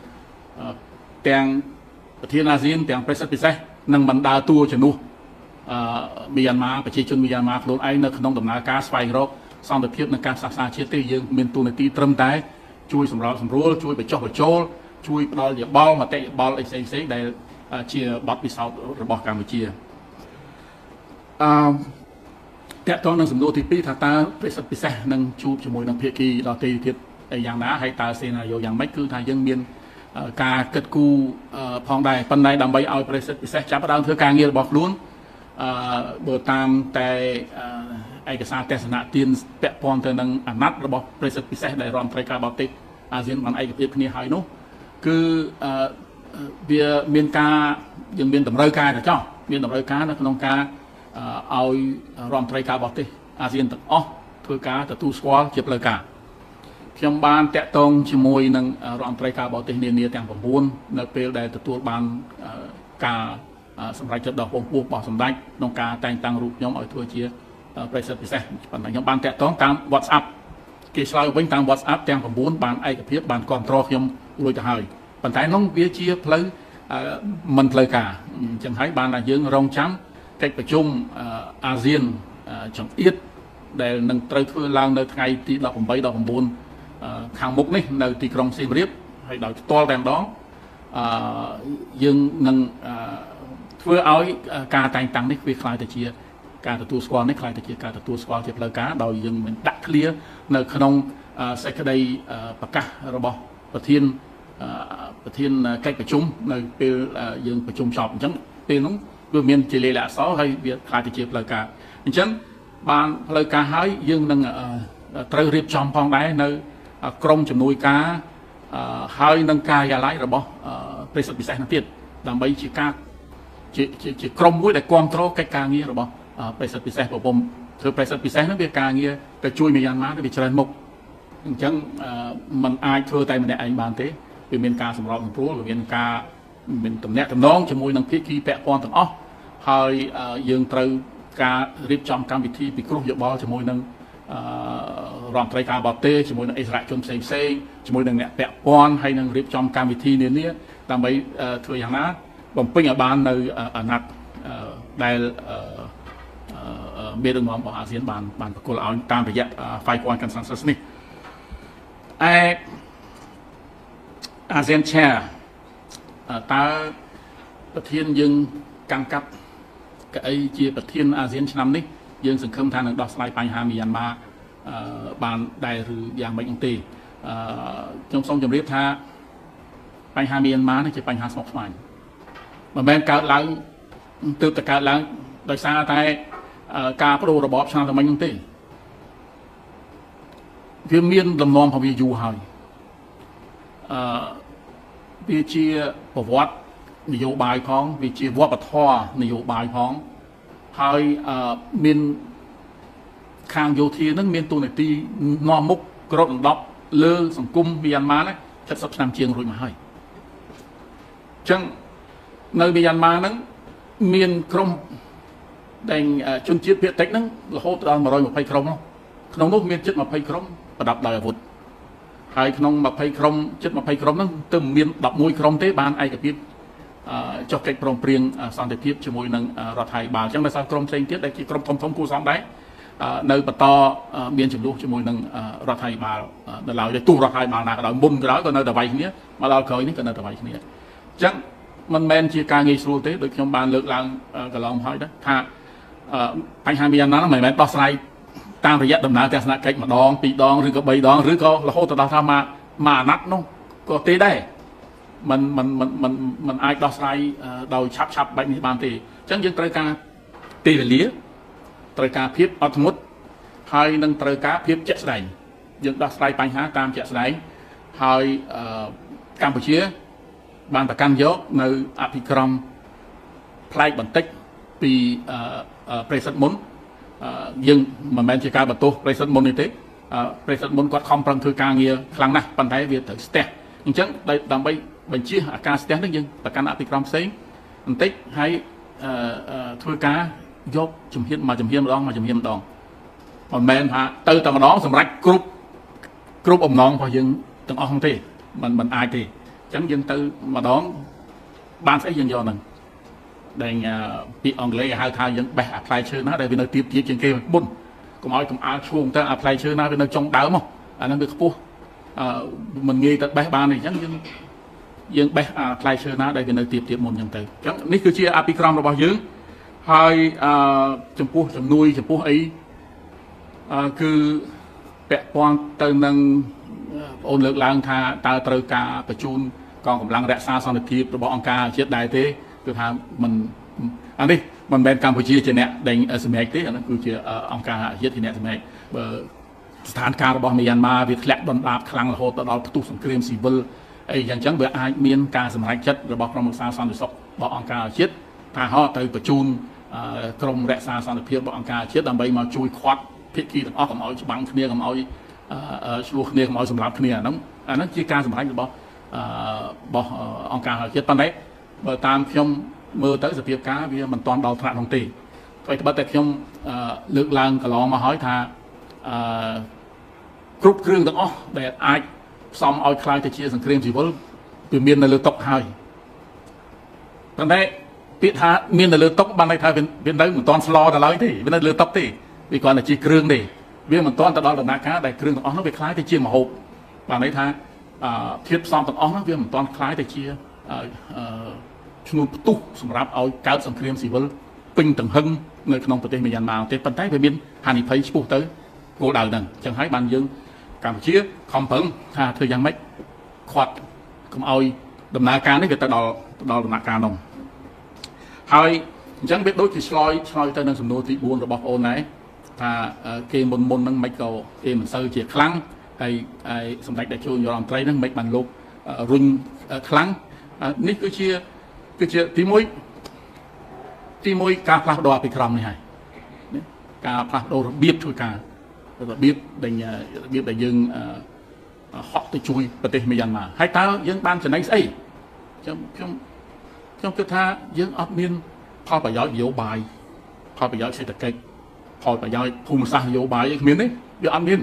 ទាំងប្រធានអាស៊ានទាំងប្រេសិតពិសេសនឹងបណ្ដាតួជំនួសអឺមីយ៉ាន់ម៉ាប្រជាជនមីយ៉ាន់ម៉ាខ្លួនឯងនៅក្នុងដំណើរការស្វែងរកសន្តិភាពនិងការសាសនាជាតិទេយើងមានទូនាទីត្រឹមតែជួយសម្របសម្រួលជួយបញ្ចុះបញ្ចូលជួយផ្ដល់យោបល់មតិយោបល់អីផ្សេងផ្សេងដែលជាបទពិសោធន៍របស់កម្ពុជាអឺតកតងនឹងសំណួរទី2ថាតើពិសេសពិសេសនឹងជួបជាមួយនឹងភាគីដទៃទៀត យ៉ាងណាហើយតើសេណារីយ៉ូយ៉ាងម៉េចគឺថាយើងមានការគិតគូរផងដែរប៉ុន្តែដើម្បីឲ្យប្រេសិតពិសេសចាប់ផ្ដើមធ្វើការងាររបស់ខ្លួនអឺបើតាមតែឯកសារទស្សនៈទានពាក់ព័ន្ធទៅនឹងអាណត្តិរបស់ប្រេសិតពិសេសដែលរដ្ឋមន្ត្រីការបរទេសអាស៊ានបានឯកភាពគ្នាហើយនោះគឺអឺវាមានការយើងមានតម្រូវការទៅចោះមានតម្រូវការនៅក្នុងការឲ្យរដ្ឋមន្ត្រីការបរទេសអាស៊ានទាំងអស់ធ្វើការទទួលស្គាល់ជាផ្លូវការ ខ្ញុំបានតាក់ទងជាមួយនឹងរដ្ឋមន្ត្រីការបរទេសនានាទាំង9នៅពេលដែលទទួលបានការសម្រេចចិត្តដ៏ពងពោះរបស់សម្ដេចក្នុងការតែងតាំងរូបខ្ញុំឲ្យធ្វើជាប្រេសិតពិសេសប៉ុន្តែខ្ញុំបានតាក់ទងតាម WhatsApp គេឆ្លើយវិញតាម WhatsApp ទាំង9បានឯកភាពបានគ្រប់គ្រងខ្ញុំរួចទៅហើយប៉ុន្តែនោះវាជាផ្លូវមិនផ្លូវការអញ្ចឹងហើយបានតែយើងរងចាំកិច្ចប្រជុំអាស៊ានចង្អៀតដែលនឹងត្រូវធ្វើឡើងនៅថ្ងៃទី18 19 ខាងមុខនេះនៅទីក្រុងសៀមរាបហើយដោយផ្ទាល់តែម្ដងអឺយើងនឹងធ្វើឲ្យការតែងតាំងនេះវាคล้ายទៅជាការទទួលស្គាល់នេះคล้ายទៅជាការទទួលស្គាល់ជាផ្លូវការដោយយើងមិនដាក់ឃ្លានៅក្នុងសេចក្តីប្រកាសរបស់ប្រធានប្រធានកិច្ចប្រជុំនៅពេលយើងប្រជុំចប់អញ្ចឹងពេលនោះវាមានជាលេខអក្សរហើយវាคล้ายទៅជាផ្លូវការអញ្ចឹងបានផ្លូវការហើយយើងនឹងត្រូវរៀបចំផងដែរនៅ ក្រមជំនួយការហើយនឹងការិយាល័យរបស់ប្រេសិតពិសេសនោះទៀតដើម្បីជាការជាជាក្រមមួយដែលគ្រប់គ្រងកិច្ចការងាររបស់ប្រេសិតពិសេសប្រពំធ្វើប្រេសិតពិសេសនោះវាការងារទៅជួយមីយ៉ាន់ម៉ាទៅវាច្រើនមុខអញ្ចឹងมันអាចធ្វើតែម្នាក់ឯងបានទេវាមានការសម្របសម្រួលវាមានការមានតំណែងតំណងជាមួយនឹងភាគីពាក់ព័ន្ធទាំងអស់ហើយយើងត្រូវការរៀបចំកម្មវិធីពិគ្រោះយោបល់ជាមួយនឹង រដ្ឋមន្ត្រីការបរទេសជាមួយនឹងអិសរាជជនផ្សេងផ្សេងជាមួយនឹងអ្នកពាក់ព័ន្ធហើយនឹងរៀបចំកម្មវិធីនានាដើម្បីធ្វើយ៉ាងណាបំពេញឲ្យបាននៅអាណត្តិដែលមានរងមរបស់អាស៊ានបានបានប្រគល់ឲ្យតាមរយៈ5 point consensus នេះឯអាស៊ាន chair តើប្រធានយើងកាន់កាប់កៅអីជាប្រធានអាស៊ានឆ្នាំនេះ យើងសង្ឃឹមថានឹងដោះស្រាយបញ្ហាមីយ៉ាន់ម៉ាបានដែរឬយ៉ាងម៉េចនោះទេអឺខ្ញុំសូមជម្រាបថាបញ្ហាមីយ៉ាន់ម៉ានេះជាបញ្ហាស្មុគស្មាញមិនមែនកើតឡើងទើបតែកើតឡើងដោយសារតែការបដូររបបឆ្នាំតែមិញនោះទេវាមានលំនាំរបស់វាយូរហើយអឺវាជាប្រវត្តិនយោបាយផងវាជាវប្បធម៌នយោបាយផង ហើយមានខាងយោធានឹងមានទូនាទីនាំមុខក្របដណ្ដប់លើសង្គមមីយ៉ាន់ម៉ាណា70ឆ្នាំជាងរួចមកហើយអញ្ចឹងនៅមីយ៉ាន់ម៉ាហ្នឹងមានក្រុមដែលជនជាតិភាគតិចហ្នឹងរហូតដល់120ក្រុមនោះក្នុងនោះមានជិត20ក្រុមប្រដាប់ដោយអាវុធហើយក្នុង20ក្រុមជិត20ក្រុមហ្នឹងទើបមាន11ក្រុមទេបានឯកភាព ចុះកិច្ចព្រមព្រៀងសន្តិភាពជាមួយនឹងរដ្ឋាភិបាលអញ្ចឹងដោយសារក្រុមផ្សេងទៀតដែលជាក្រុមធំធំគួរសមដែរនៅបន្តមានចំនួនជាមួយនឹងរដ្ឋាភិបាលនៅឡើយទោះរដ្ឋាភិបាលណាក៏ដោយមុនក៏ដោយក៏នៅតែវាយគ្នាមកដល់ក្រោយនេះក៏នៅតែវាយគ្នាអញ្ចឹងមិនមែនជាការងាយស្រួលទេដូចខ្ញុំបានលើកឡើងកន្លងហើយដែរថាបញ្ហាមីយ៉ាន់ម៉ាមិនមែនដោះស្រាយតាមរយៈដំណើរទស្សនកិច្ចម្ដងពីរដងឬក៏បីដងឬក៏រហូតទៅដល់ថាមកមកអាណត្តិនោះក៏ទេដែរ มันมันมันมันมันអាចដោះស្រាយដោយឆាប់ឆាប់បែបនេះបានទេអញ្ចឹងយើងត្រូវការពេលវេលាត្រូវការភាពអត់ធ្មត់ហើយនឹងត្រូវការភាពជាក់ស្ដែងយើងដោះស្រាយបញ្ហាតាមជាក់ស្ដែងហើយកម្ពុជាបានប្រកាន់យកនៅអភិក្រមផ្លែកបន្តិចពីប្រិសិទ្ធមុនយើងមិនមែនជាការបន្ទោសប្រិសិទ្ធមុននេះទេប្រិសិទ្ធមុនគាត់ខំប្រឹងធ្វើការងារខ្លាំងណាស់ប៉ុន្តែវាត្រូវស្ទះអញ្ចឹងដើម្បី បញ្ជាអាការស្ទះនេះយើងប្រកាន់អភិក្រមផ្សេងបន្តិចហើយធ្វើការយកជំហានមកជំហានម្ដងមកជំហានម្ដង មិនមែនថាទៅតែម្ដងសម្រាប់គ្រប់គ្រប់អំណងរបស់យើងទាំងអស់ទេมันมันអាចទេអញ្ចឹងយើងទៅម្ដងបានស្អីយើងយកហ្នឹងដែលពាក្យអង់គ្លេសហៅថាយើងបេះអាផ្លែឈើណាដែលវានៅទៀបទៀបជាងគេមុនកុំឲ្យកំអាលឈួងទៅអាផ្លែឈើណាវានៅចុងដើមមកអាហ្នឹងវាខ្ពស់អឺមិនងាយទៅបេះបានទេអញ្ចឹងយើង យើងបេះអាផ្លែឈើណាដែលវានៅទៀបទៀបមុនអញ្ចឹងទៅអញ្ចឹងនេះគឺជាអភិក្រមរបស់យើងហើយអឺចំពោះជំនួយចំពោះអីអឺគឺពាក់ព័ន្ធទៅនឹងបងអូនលើកឡើងថាតើត្រូវការបញ្ជូនកងកម្លាំងរក្សាសន្តិភាពរបស់អង្គការជាតិដែរទេគឺថាมันអានេះមិនមែនកម្ពុជាជាអ្នកដេញសម្រេចទេអានោះគឺជាអង្គការជាតិជាអ្នកសម្រេចបើស្ថានភាពរបស់មីយ៉ាន់ម៉ាវាធ្លាក់ដុនដាបខ្លាំងរហូតដល់ផ្ទុះសង្គ្រាមស៊ីវិល អីយ៉ាងចឹងវាអាចមានការសម្រេចចិត្តរបស់ក្រុមរក្សាសន្តិសុខរបស់អង្គការជាតិថាហោះទៅបញ្ជូនក្រមរក្សាសន្តិភាពរបស់អង្គការជាតិដើម្បីមកជួយខាត់ភាគីទាំងអស់កុំឲ្យច្បាំងគ្នាកុំឲ្យឆ្លោះគ្នាកុំឲ្យសម្លាប់គ្នាអាហ្នឹងអាហ្នឹងជាការសម្រេចរបស់របស់អង្គការជាតិប៉ុន្តែបើតាមខ្ញុំមើលទៅសភាពការវាមិនទាន់ដល់ថ្នាក់នោះទេអ្វីត្បិតតែខ្ញុំលើកឡើងកន្លងមកហើយថាអឺគ្រប់គ្រឿងទាំងអស់ដែលអាច ផ្សំឲ្យខ្លាយទៅជាសង្គ្រាមស៊ីវិលវាមាននៅលើតុហើយប៉ុន្តែពាក្យថាមាននៅលើតុបានន័យថាវានៅមិនទាន់ស្លដល់ឡើយទេវានៅលើតុទេវាគ្រាន់តែជាគ្រឿងទេវាមិនទាន់ទៅដល់ដំណាក់កាលដែលគ្រឿងទាំងអស់នោះវាខ្លាយទៅជាម្ហូបបានន័យថាធាតុផ្សំទាំងអស់នោះវាមិនទាន់ខ្លាយទៅជាឈ្នួលផ្ទុះសម្រាប់ឲ្យកើតសង្គ្រាមស៊ីវិលពេញទាំងហឹងនៅក្នុងប្រទេសមីយ៉ាន់ម៉ាទេប៉ុន្តែវាមានហានិភ័យឆ្ពោះទៅគោលដៅហ្នឹងអញ្ចឹងហើយបានយើង កម្ពុជាខំប្រឹងថាធ្វើយ៉ាងម៉េចខាត់កុំឲ្យដំណើរការនេះវាទៅដល់ដល់ដំណាក់កាលនោះហើយអញ្ចឹងវាដូចជាឆ្លើយឆ្លើយទៅនឹងសំណួរទី4របស់អូនដែរថាគេមុនមុនហ្នឹងមិនក៏គេមិនសូវជាខ្លាំងហើយហើយសម្ដេចតេជោនាយរដ្ឋមន្ត្រីហ្នឹងមិនបានលោករុញខ្លាំងនេះគឺជាគឺជាទី1ទី1ការផ្លាស់ប្ដូរអភិក្រមនេះហើយការផ្លាស់ប្ដូររបៀបធ្វើការ របៀបដែលរបៀបដែលយើងហក់ទៅជួយប្រទេសមីយ៉ាន់ម៉ាហើយតើយើងបានចំណេញស្អីខ្ញុំខ្ញុំខ្ញុំគិតថាយើងអត់មានផលប្រយោជន៍នយោបាយផលប្រយោជន៍សេដ្ឋកិច្ចផលប្រយោជន៍ភូមិសាស្ត្រនយោបាយអីគ្មានទេវាអត់មាន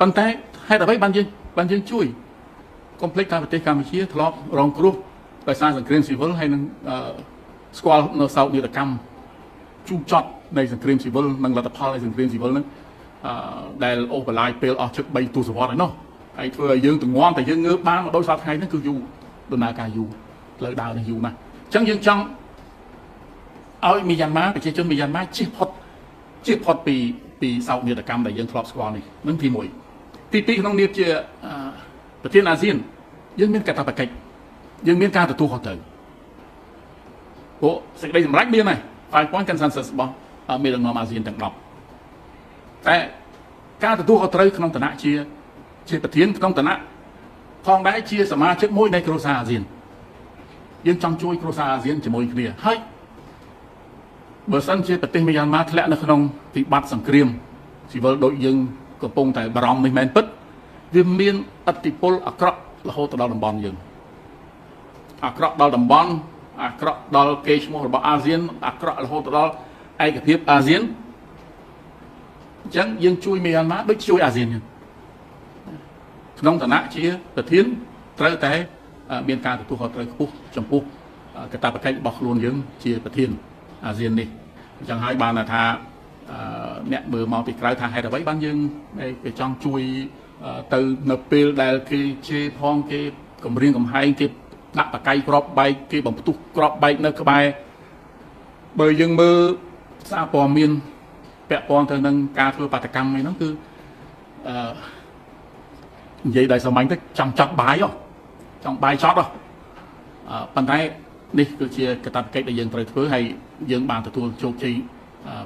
ប៉ុន្តែហេតុអ្វីបានយើងបានយើងជួយកុំភ្លេចថាប្រទេសកម្ពុជាធ្លាប់រងគ្រោះដោយសារសង្គ្រាមស៊ីវិលហើយនឹងស្គាល់នៅសោកនាដកម្មជូរចត់នៃសង្គ្រាមស៊ីវិលនិងលទ្ធផលនៃសង្គ្រាមស៊ីវិលហ្នឹងអឺ ដែលអូបឡាយពេលអស់ជិត3ទសវត្សរ៍ឯណោះហើយធ្វើឲ្យយើងទងន់តែយើងងើបបានមកដោយសារថ្ងៃហ្នឹងគឺយូរដំណើរការយូរផ្លូវដើរនេះយូរណាស់អញ្ចឹងយើងចង់ឲ្យមីយ៉ាន់ម៉ាប្រជាជនមីយ៉ាន់ម៉ាជិះផុតជិះផុតពីពីសោកនាដកម្មដែលយើងធ្លាប់ស្គាល់នេះនឹងទី1ទី2ក្នុងនាមជាប្រធានអាស៊ានយើងមានកាតព្វកិច្ចយើងមានការទទួលខុសត្រូវពួកសេចក្តីសម្រេចមានហើយ five point consensus របស់មេដឹកនាំអាស៊ានទាំង10 តែការទទួលខុសត្រូវក្នុងឋានៈជា ជាប្រធានក្នុងឋានៈផងដែរជាសមាជិកមួយនៃគ្រួសារអាស៊ានយើងចង់ជួយគ្រួសារអាស៊ានជាមួយគ្នាហើយបើសិនជាប្រទេសមីយ៉ាន់ម៉ាធ្លាក់នៅក្នុងវិបត្តិសង្គ្រាមស៊ីវិលដូចយើងកំពុងតែបារម្ភនេះមែនពិតវាមានអតិពលអាក្រក់រហូតទៅដល់តំបន់យើងអាក្រក់ដល់តំបន់អាក្រក់ដល់កេរ្តិ៍ឈ្មោះរបស់អាស៊ានអាក្រក់រហូតដល់ឯកភាពអាស៊ាន អញ្ចឹងយើងជួយមីយ៉ាន់ម៉ាដូចជួយអាស៊ានហ្នឹងក្នុងឋានៈជាប្រធានត្រូវតែមានការទទួលខុសត្រូវខ្ពស់ចំពោះកាតព្វកិច្ចរបស់ខ្លួនយើងជាប្រធានអាស៊ាននេះអញ្ចឹងហើយបានថាអ្នកមើលមកពីក្រៅថាហេតុអ្វីបានយើងគេចង់ជួយទៅនៅពេលដែលគេជេរផងគេគម្រាមកំហែងគេដាក់បកាយក្របបែកគេបំផ្ទុះក្របបែកនៅក្បែរបើយើងមើលសារព័ត៌មាន ពាក់ព័ន្ធទៅនឹងការធ្វើបាតកម្មអីហ្នឹងគឺអឺនិយាយដោយសាមញ្ញទៅចង់ចត់បាយហ៎ចង់បាយចត់ហ៎ប៉ុន្តែនេះគឺជាកតាបកិច្ចដែលយើងត្រូវធ្វើហើយយើងបានទទួលជោគជ័យ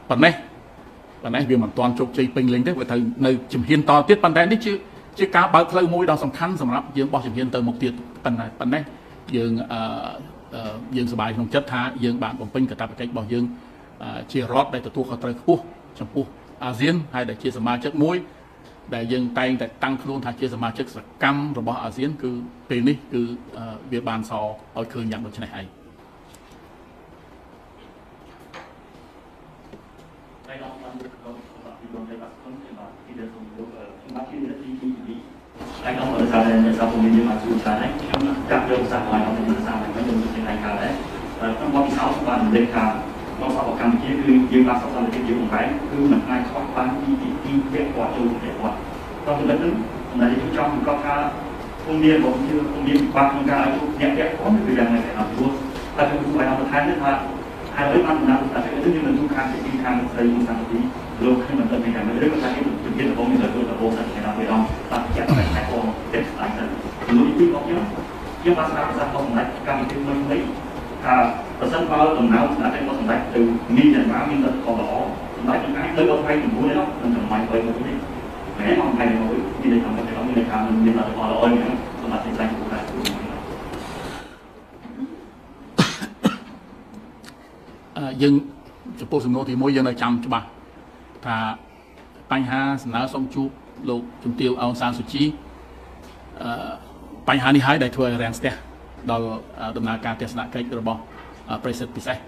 ប៉ុណ្ណេះប៉ុណ្ណេះវាមិនទាន់ជោគជ័យពេញលេញទេវាត្រូវនៅជំហានតទៀតប៉ុន្តែនេះជាជាការបើកផ្លូវមួយដ៏សំខាន់សម្រាប់យើងបោះជំហានទៅមុខទៀតប៉ុន្តែប៉ុណ្ណេះយើងអឺយើងសប្បាយក្នុងចិត្តថាយើងបានបំពេញកាតព្វកិច្ចរបស់យើងជារដ្ឋដែលទទួលខុសត្រូវខ្ពស់ ចំពោះអាស៊ានហើយដែលជាសមាជិកមួយ ដែលយើងតែងតែតាំងខ្លួនថាជាសមាជិកសកម្មរបស់អាស៊ាន គឺពេលនេះគឺវាបានសឲ្យឃើញយ៉ាងដូចនេះឯងឯកអង្គរដ្ឋាភិបាលរបស់ពលរដ្ឋមកជួបច្រើនហើយខ្ញុំចាប់យកសាររបស់អង្គរដ្ឋាភិបាលខ្ញុំទៅឯកការដែរតែខ្ញុំមកពិសោធន៍បានលេខការ យើងបានសន្តិភាពយើងបង្ហាញគឺមិនអាចខ្វះបានពីទីទីពាក់ព័ន្ធចូលពាក់ព័ន្ធក៏ចំណុចនេះសម្រាប់ទីចង់ប្រកបថាគំនាបរបស់យើងគំនាបបាក់ក្នុងការឲ្យអ្នកពាក់ព័ន្ធគឺយ៉ាងណាដែរព្រោះតែខ្ញុំគួរឲ្យបន្ថែមនេះថាហើយបានដំណើរតែគឺយើងមិនទូខាងទីខាងស្រីសន្តិលោកខ្ញុំមិនដឹងថាមិនឬក៏ថាគេជំនាញរបស់មានទទួលដំបូងតែគេដល់វាដល់តាក់ចាក់តែខែផងទេស្ដាយទៅមួយទីរបស់ខ្ញុំខ្ញុំបានស្ដាប់ប្រសាសន៍របស់សម្ដេចកម្មវិធីមួយមួយថា ប្រសិនបើដំណើរស្ដាប់តែរបស់សម្ដេចទៅមានយ៉ាងណាមានលទ្ធផលល្អសម្ដេចនឹងអាចលើកអត់ថ្ងៃ9នោះនឹងចំណាយទៅមួយនេះតែមកថ្ងៃនេះមានន័យថាមានន័យថាមានលទ្ធផលល្អយ៉ាងសម្ដេចតែគូដែរយើងចំពោះសំណួរទី1យើងនៅចាំច្បាស់ថាបញ្ហាសំណើសុំជួបលោកជំទាវអោនសានសុជីអឺបញ្ហានេះហើយដែលធ្វើឲ្យរាំងស្ទះដល់ដំណើរការទស្សនកិច្ចរបស់ ប្រិសិទ្ធពិសេស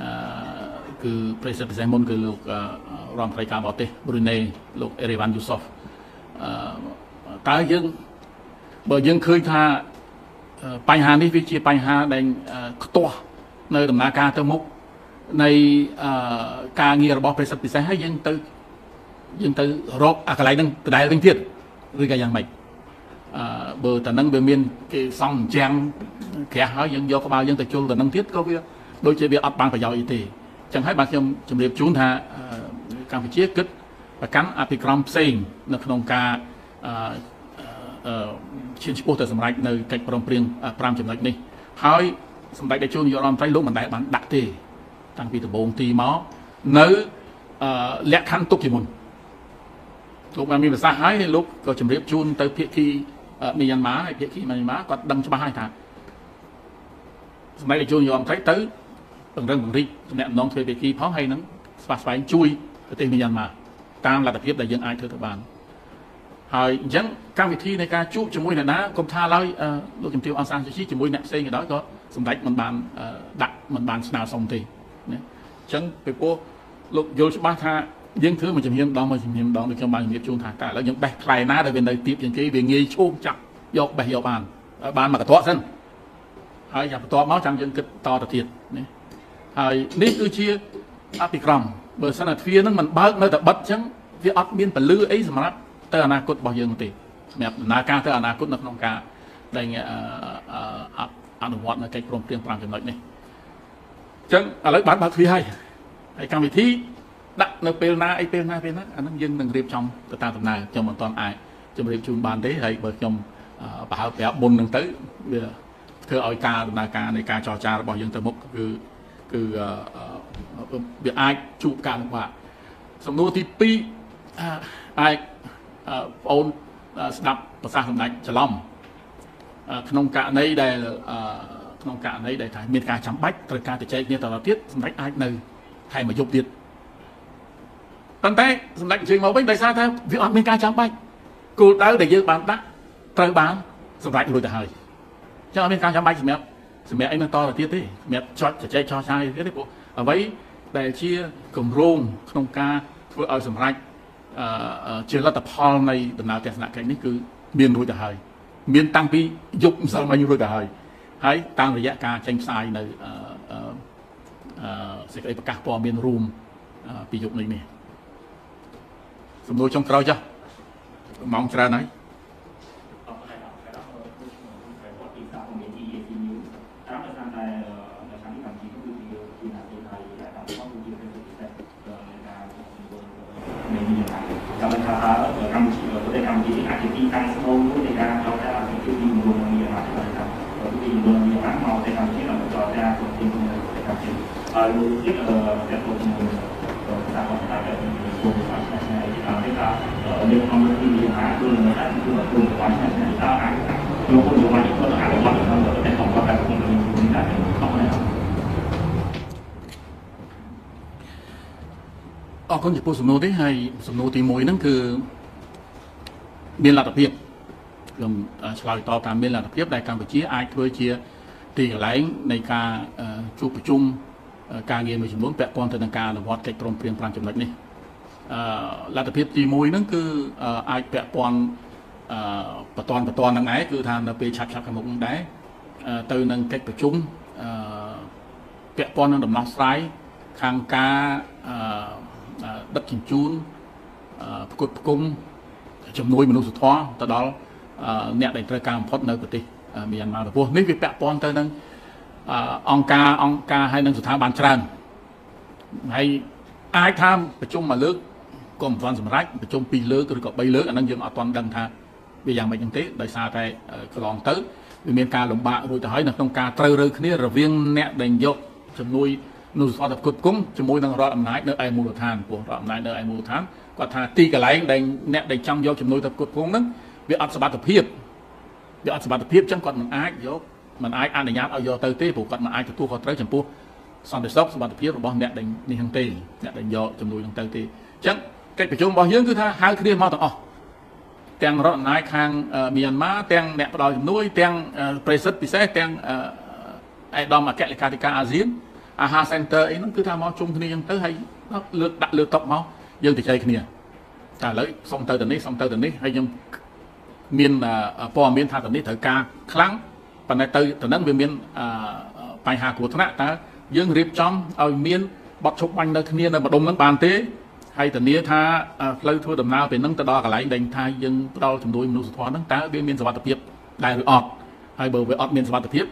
អឺគឺប្រិសិទ្ធពិសេសមុនគឺលោករដ្ឋមន្ត្រីការបរទេសប៊្រូណេលោកអេរីវ៉ាន់យូសុហ្វអឺតើយើងបើយើងឃើញថាបញ្ហានេះវាជាបញ្ហាដែលខ្ទាស់នៅដំណើរការទៅមុខនៃការងាររបស់ប្រសិទ្ធពិសេសហើយយើងទៅយើងទៅរកអាកន្លែងហ្នឹងដដែលវិញទៀតឬក៏យ៉ាងម៉េចអឺ បើតនឹងវាមានគេសង់អញ្ចឹងក្រាស់ហើយយើងយកក្បាលយើងទៅជុលតនឹងទៀតក៏វាដូចជាវាអត់បានប្រយោជន៍អីទេអញ្ចឹងហើយបាទខ្ញុំជម្រាបជូនថាកម្ពុជាគិតប្រកាន់អភិក្រមផ្សេង នៅក្នុងការអឺឈានឆ្ពោះទៅសម្រេចនៅកិច្ចព្រមព្រៀង5ចំណុចនេះហើយសម្ដេចតេជោនាយករដ្ឋមន្ត្រីលោកមិនដែលបានដាក់ទេ តាំងពីដំបូងទីមកនៅលក្ខខណ្ឌទុកជាមុនលោកបានមានប្រសាសន៍ហើយលោកក៏ជម្រាបជូនទៅភាគី មីយ៉ាន់ម៉ាហើយភាគីមីយ៉ាន់ម៉ាគាត់ដឹងច្បាស់ហើយថាសម្រាប់ជួនយកអមត្រីទៅពង្រឹងពង្រីកតំណែងធ្វើភាគីផងហើយនឹងស្វាស្វែងជួយប្រទេសមីយ៉ាន់ម៉ាតាមលទ្ធភាពដែលយើងអាចធ្វើទៅបានហើយអញ្ចឹងកម្មវិធីនៃការជួបជាមួយអ្នកណាកុំថាឡើយលោកជំទាវអង្សានសុជីជាមួយអ្នកផ្សេងក៏ដោយក៏សម្ដេចមិនបានដាក់មិនបានស្នើសុំទេណាអញ្ចឹងពីព្រោះលោកយល់ច្បាស់ថា យើងធ្វើមួយជំនាញម្ដងមួយជំនាញម្ដងដូចខ្ញុំបានជំរាបជូនថាតើឥឡូវយើងបេះផ្លែណាដែលវានៅទៀបជាងគេវាងាយឈោងចាប់យកបេះយកបានបានមកកន្ទាក់សិនហើយចាំបន្ទាប់មកចាំយើងគិតតទៅទៀតនេះហើយនេះគឺជាអភិក្រមបើសិនតែទ្វារហ្នឹងមិនបើកនៅតែបិទអញ្ចឹងវាអត់មានពលឺអីសម្រាប់ទៅអនាគតរបស់យើងទេសម្រាប់ដំណើរការទៅអនាគតនៅក្នុងការដែលអនុវត្តនៅកិច្ចព្រមព្រៀង5ចំណុចនេះអញ្ចឹងឥឡូវបានបើកទ្វារហើយហើយកម្មវិធី ដាក់នៅពេលណាអីពេលណាពេលណាអាហ្នឹងយើងនឹងរៀបចំទៅតាមដំណើរខ្ញុំមិនទាន់អាចជម្រាបជូនបានទេហើយបើខ្ញុំប្រហែលប្រាប់មុនហ្នឹងទៅវាធ្វើឲ្យការដំណើរការនៃការចរចារបស់យើងទៅមុខគឺគឺវាអាចជួបការលំបាកសំណួរទី2អាចបងអូនស្ដាប់ប្រសាសន៍សម្ដេចច្រឡំក្នុងករណីដែលក្នុងករណីដែលថាមានការចាំបាច់ត្រូវការទៅចែកគ្នាតទៅទៀតសម្ដេចអាចនៅថែមមួយយប់ទៀត ប៉ុន្តែសម្ដេចអញ្ជើញមកវិញដោយសារថាវាអត់មានការចាំបាច់គោលដៅដែលយើងបានដាក់ត្រូវបានសម្រេចរួចទៅហើយចឹងអត់មានការចាំបាច់សម្រាប់សម្រាប់អីនឹងតទៅទៀតទេសម្រាប់ចត់ចែកចោះឆាយទៀតទេព្រោះអ្វីដែលជាគម្រោងក្នុងការធ្វើឲ្យសម្រេចអឺជាលទ្ធផលនៃដំណើរទស្សនកិច្ចនេះគឺមានរួចទៅហើយមានតាំងពីយប់ម្សិលមិញរួចទៅហើយហើយតាមរយៈការចេញផ្សាយនៅអឺអឺសេចក្តីប្រកាសព័ត៌មានរួមពីយុគនេះនេះ សំណួរចុងក្រោយចាស់ម៉ោងច្រើនហើយកម្មថា គុណចំពោះសំណួរនេះហើយសំណួរទី1ហ្នឹងគឺមានលទ្ធភាពខ្ញុំឆ្លើយតបថាមានលទ្ធភាពដែលកម្ពុជាអាចធ្វើជាទីកន្លែងនៃការជួបប្រជុំការងារមួយចំនួនពាក់ព័ន្ធទៅនឹងការអនុវត្តកិច្ចព្រមព្រៀង5ចំណុចនេះអឺលទ្ធភាពទី1ហ្នឹងគឺអាចពាក់ព័ន្ធអឺបតនបតនហ្នឹងឯងគឺថានៅពេលឆាប់ឆាប់ខាងមុខហ្នឹងដែរអឺទៅនឹងកិច្ចប្រជុំអឺពាក់ព័ន្ធនឹងដំណោះស្រាយខាងការអឺ ដឹកជញ្ជូនអឺផ្គត់ផ្គង់ជំនួយមនុស្សធម៌ទៅដល់អ្នកដែលត្រូវការបំផុតនៅប្រទេសមីយ៉ាន់ម៉ាទៅពោះនេះវាពាក់ព័ន្ធទៅនឹងអង្គការអង្គការហើយនឹងស្ថាប័នច្រើនហើយអាចថាប្រជុំមួយលើកក៏មិនទាន់សម្រេចប្រជុំពីរលើកឬក៏3លើកអានឹងយើងអត់ទាន់ដឹងថាវាយ៉ាងម៉េចហ្នឹងទេដោយសារតែកន្លងទៅវាមានការលំបាករួចទៅហើយនៅក្នុងការត្រូវរើគ្នារវាងអ្នកដែលយកជំនួយ នោះសតផ្គត់ផ្គង់ជាមួយនឹងរដ្ឋអំណាចនៅឯមូលដ្ឋានព្រោះរដ្ឋអំណាចនៅឯមូលដ្ឋានគាត់ថាទីកន្លែងដែលអ្នកដែលចង់យកជំនួយទៅផ្គត់ផ្គង់ហ្នឹងវាអត់សមត្ថភាពវាអត់សមត្ថភាពអញ្ចឹងគាត់មិនអាចយកមិនអាចអនុញ្ញាតឲ្យយកទៅទេព្រោះគាត់មិនអាចទទួលខុសត្រូវចំពោះសន្តិសុខសមត្ថភាពរបស់អ្នកដែលនេះហ្នឹងទេអ្នកដែលយកជំនួយហ្នឹងទៅទេអញ្ចឹងកិច្ចប្រជុំរបស់យើងគឺថាហៅគ្នាមកទាំងអស់ទាំងរដ្ឋអំណាចខាងមីយ៉ាន់ម៉ាទាំងអ្នកផ្ដល់ជំនួយទាំងប្រេសិតពិសេសទាំងអេដាមអគ្គលេខាធិការអាស៊ាន អាហារ center អីហ្នឹងគឺថាមកជុំគ្នាអញ្ចឹងទៅហើយលើកដាក់លើតុមកយើងទៅចែកគ្នាតែឥឡូវសុំទៅទៅនេះសុំទៅទៅនេះហើយខ្ញុំមានព័ត៌មានថាទៅនេះត្រូវការខ្លាំងប៉ុន្តែទៅទៅនឹងវាមានបញ្ហាគ្រោះថ្នាក់តើយើងរៀបចំឲ្យមានបត់ឈប់បាញ់នៅគ្នានៅម្ដុំហ្នឹងបានទេហើយធានាថាផ្លូវធ្វើដំណើរពេលហ្នឹងទៅដល់កន្លែងដែលថាយើងផ្ដល់ជំនួយមនុស្សធម៌ហ្នឹងតើវាមានសុវត្ថិភាពដែរឬអត់ហើយបើវាអត់មានសុវត្ថិភាព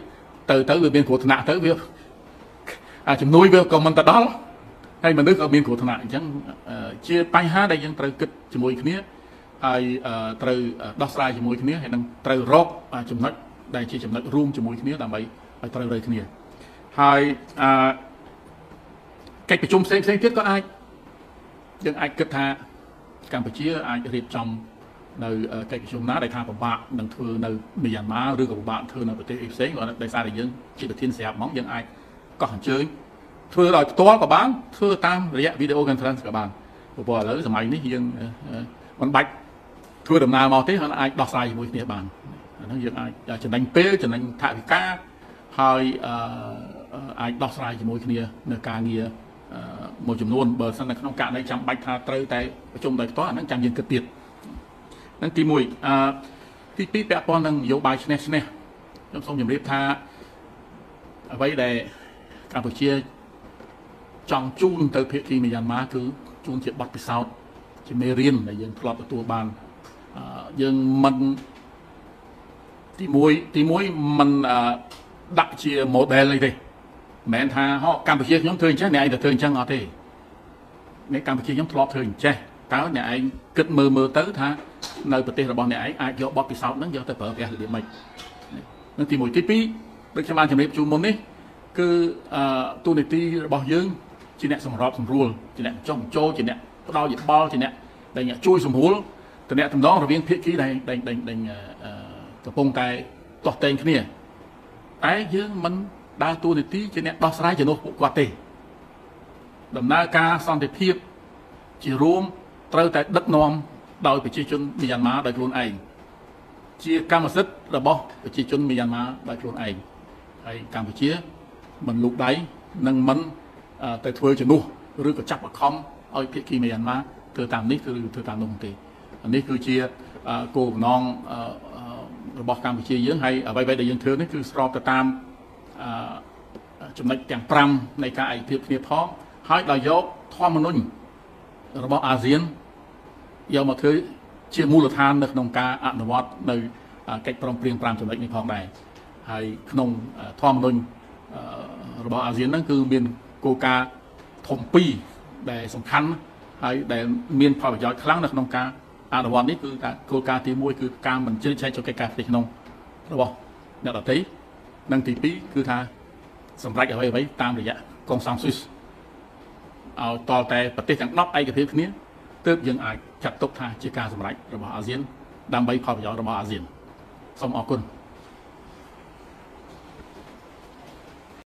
ទៅទៅវាមានគ្រោះថ្នាក់ទៅវា អាជំនួយវាក៏មិនទៅដល់ហើយមនុស្សក៏មានគ្រោះថ្នាក់អញ្ចឹងជាបញ្ហាដែលយើងត្រូវគិតជាមួយគ្នាហើយត្រូវដោះស្រាយជាមួយគ្នាហើយនឹងត្រូវរកចំណុចដែលជាចំណុចរួមជាមួយគ្នាដើម្បីឲ្យត្រូវរើគ្នាហើយអឺកិច្ចប្រជុំផ្សេងផ្សេងទៀតក៏អាចយើងអាចគិតថាកម្ពុជាអាចរៀបចំនៅកិច្ចប្រជុំណាដែលថាពិបាកនឹងធ្វើនៅមីយ៉ាន់ម៉ាឬក៏ពិបាកធ្វើនៅប្រទេសផ្សេងក៏ដោយសារតែយើងជាប្រធានស្រាប់ហ្មងយើងអាច កោះអញ្ជើញធ្វើដោយផ្ទាល់ក៏បានធ្វើតាមរយៈ video conference ក៏បានព្រោះឥឡូវសម័យនេះយើងមិនបាច់ធ្វើដំណើរមកទេហើយអាចដោះស្រាយជាមួយគ្នាបានអាហ្នឹងយើងអាចចំណេញពេលចំណេញថវិកាហើយអាចដោះស្រាយជាមួយគ្នានៅការងារមួយចំនួនបើសិននៅក្នុងករណីចាំបាច់ថាត្រូវតែប្រជុំដោយផ្ទាល់អាហ្នឹងចាំយើងគិតទៀតហ្នឹងទី1អឺទី2ពាក់ព័ន្ធនឹងនយោបាយឈ្នះឈ្នះខ្ញុំសូមជម្រាបថាអ្វីដែល កម្ពុជាចង់ជូនទៅភាគីមីយ៉ាន់ម៉ាគឺជូនជាបទពិសោធន៍ជាមេរៀនដែលយើងធ្លាប់ទទួលបានយើងមិនទី1ទី1មិនដាក់ជា model អីទេមិនមែនថាហោកម្ពុជាខ្ញុំធ្វើអញ្ចឹងអ្នកឯងទៅធ្វើអញ្ចឹងអត់ទេអ្នកកម្ពុជាខ្ញុំធ្លាប់ធ្វើអញ្ចេះតើអ្នកឯងគិតមើលមើលទៅថានៅប្រទេសរបស់អ្នកឯងអាចយកបទពិសោធន៍ហ្នឹងយកទៅប្រើប្រាស់របៀបម៉េចនឹងទី1ទី2ដូចខ្ញុំបានជម្រាបជូនមុននេះ គឺអឺទូនីតិរបស់យើងជាអ្នកសម្របសម្រួលជាអ្នកចុះបញ្ចូលជាអ្នកផ្ដល់យោបល់ជាអ្នកដែលជួយសម្រួលតំណែងតំណងរវាងភាគីដែលដែលដែលកំពុងតែតោះតែងគ្នាតែយើងមិនដើរតួនាទីជាអ្នកដោះស្រាយជំនួសពួកគាត់ទេដំណើរការសន្តិភាពជារួមត្រូវតែដឹកនាំដោយប្រជាជនមីយ៉ាន់ម៉ាដោយខ្លួនឯងជាកម្មសិទ្ធិរបស់ប្រជាជនមីយ៉ាន់ម៉ាដោយខ្លួនឯងហើយកម្ពុជា មិនលូកដៃនិងមិនទៅធ្វើជំនួសឬក៏ចាប់បង្ខំឲ្យភាគីមីយ៉ាន់ម៉ាធ្វើតាមនេះឬធ្វើតាមនោះទេនេះគឺជាគោលបំណងរបស់កម្ពុជាយើងហើយអ្វីៗដែលយើងធ្វើនេះគឺស្របទៅតាមចំណុចទាំង5នៃការឯកភាពគ្នាផងហើយដោយយកធម្មនុញ្ញរបស់អាស៊ានយកមកធ្វើជាមូលដ្ឋាននៅក្នុងការអនុវត្តនៅកិច្ចព្រមព្រៀង5ចំណុចនេះផងដែរហើយក្នុងធម្មនុញ្ញ របស់អាស៊ានហ្នឹងគឺមានគោលការណ៍ធំ2ដែលសំខាន់ហើយដែលមានផលប្រយោជន៍ខ្លាំងនៅក្នុងការអនុវត្តនេះគឺការគោលការណ៍ទី1គឺការមិនជ្រៀតជ្រែកចូលកិច្ចការផ្ទៃក្នុងរបស់អ្នកដទៃនិងទី2គឺថាសម្រេចអ្វីអ្វីតាមរយៈកុងសំស៊ុសឲ្យតលតែប្រទេសទាំង10ឯកភាពគ្នាទើបយើងអាចចាត់ទុកថាជាការសម្រេចរបស់អាស៊ានដើម្បីផលប្រយោជន៍របស់អាស៊ានសូមអរគុណ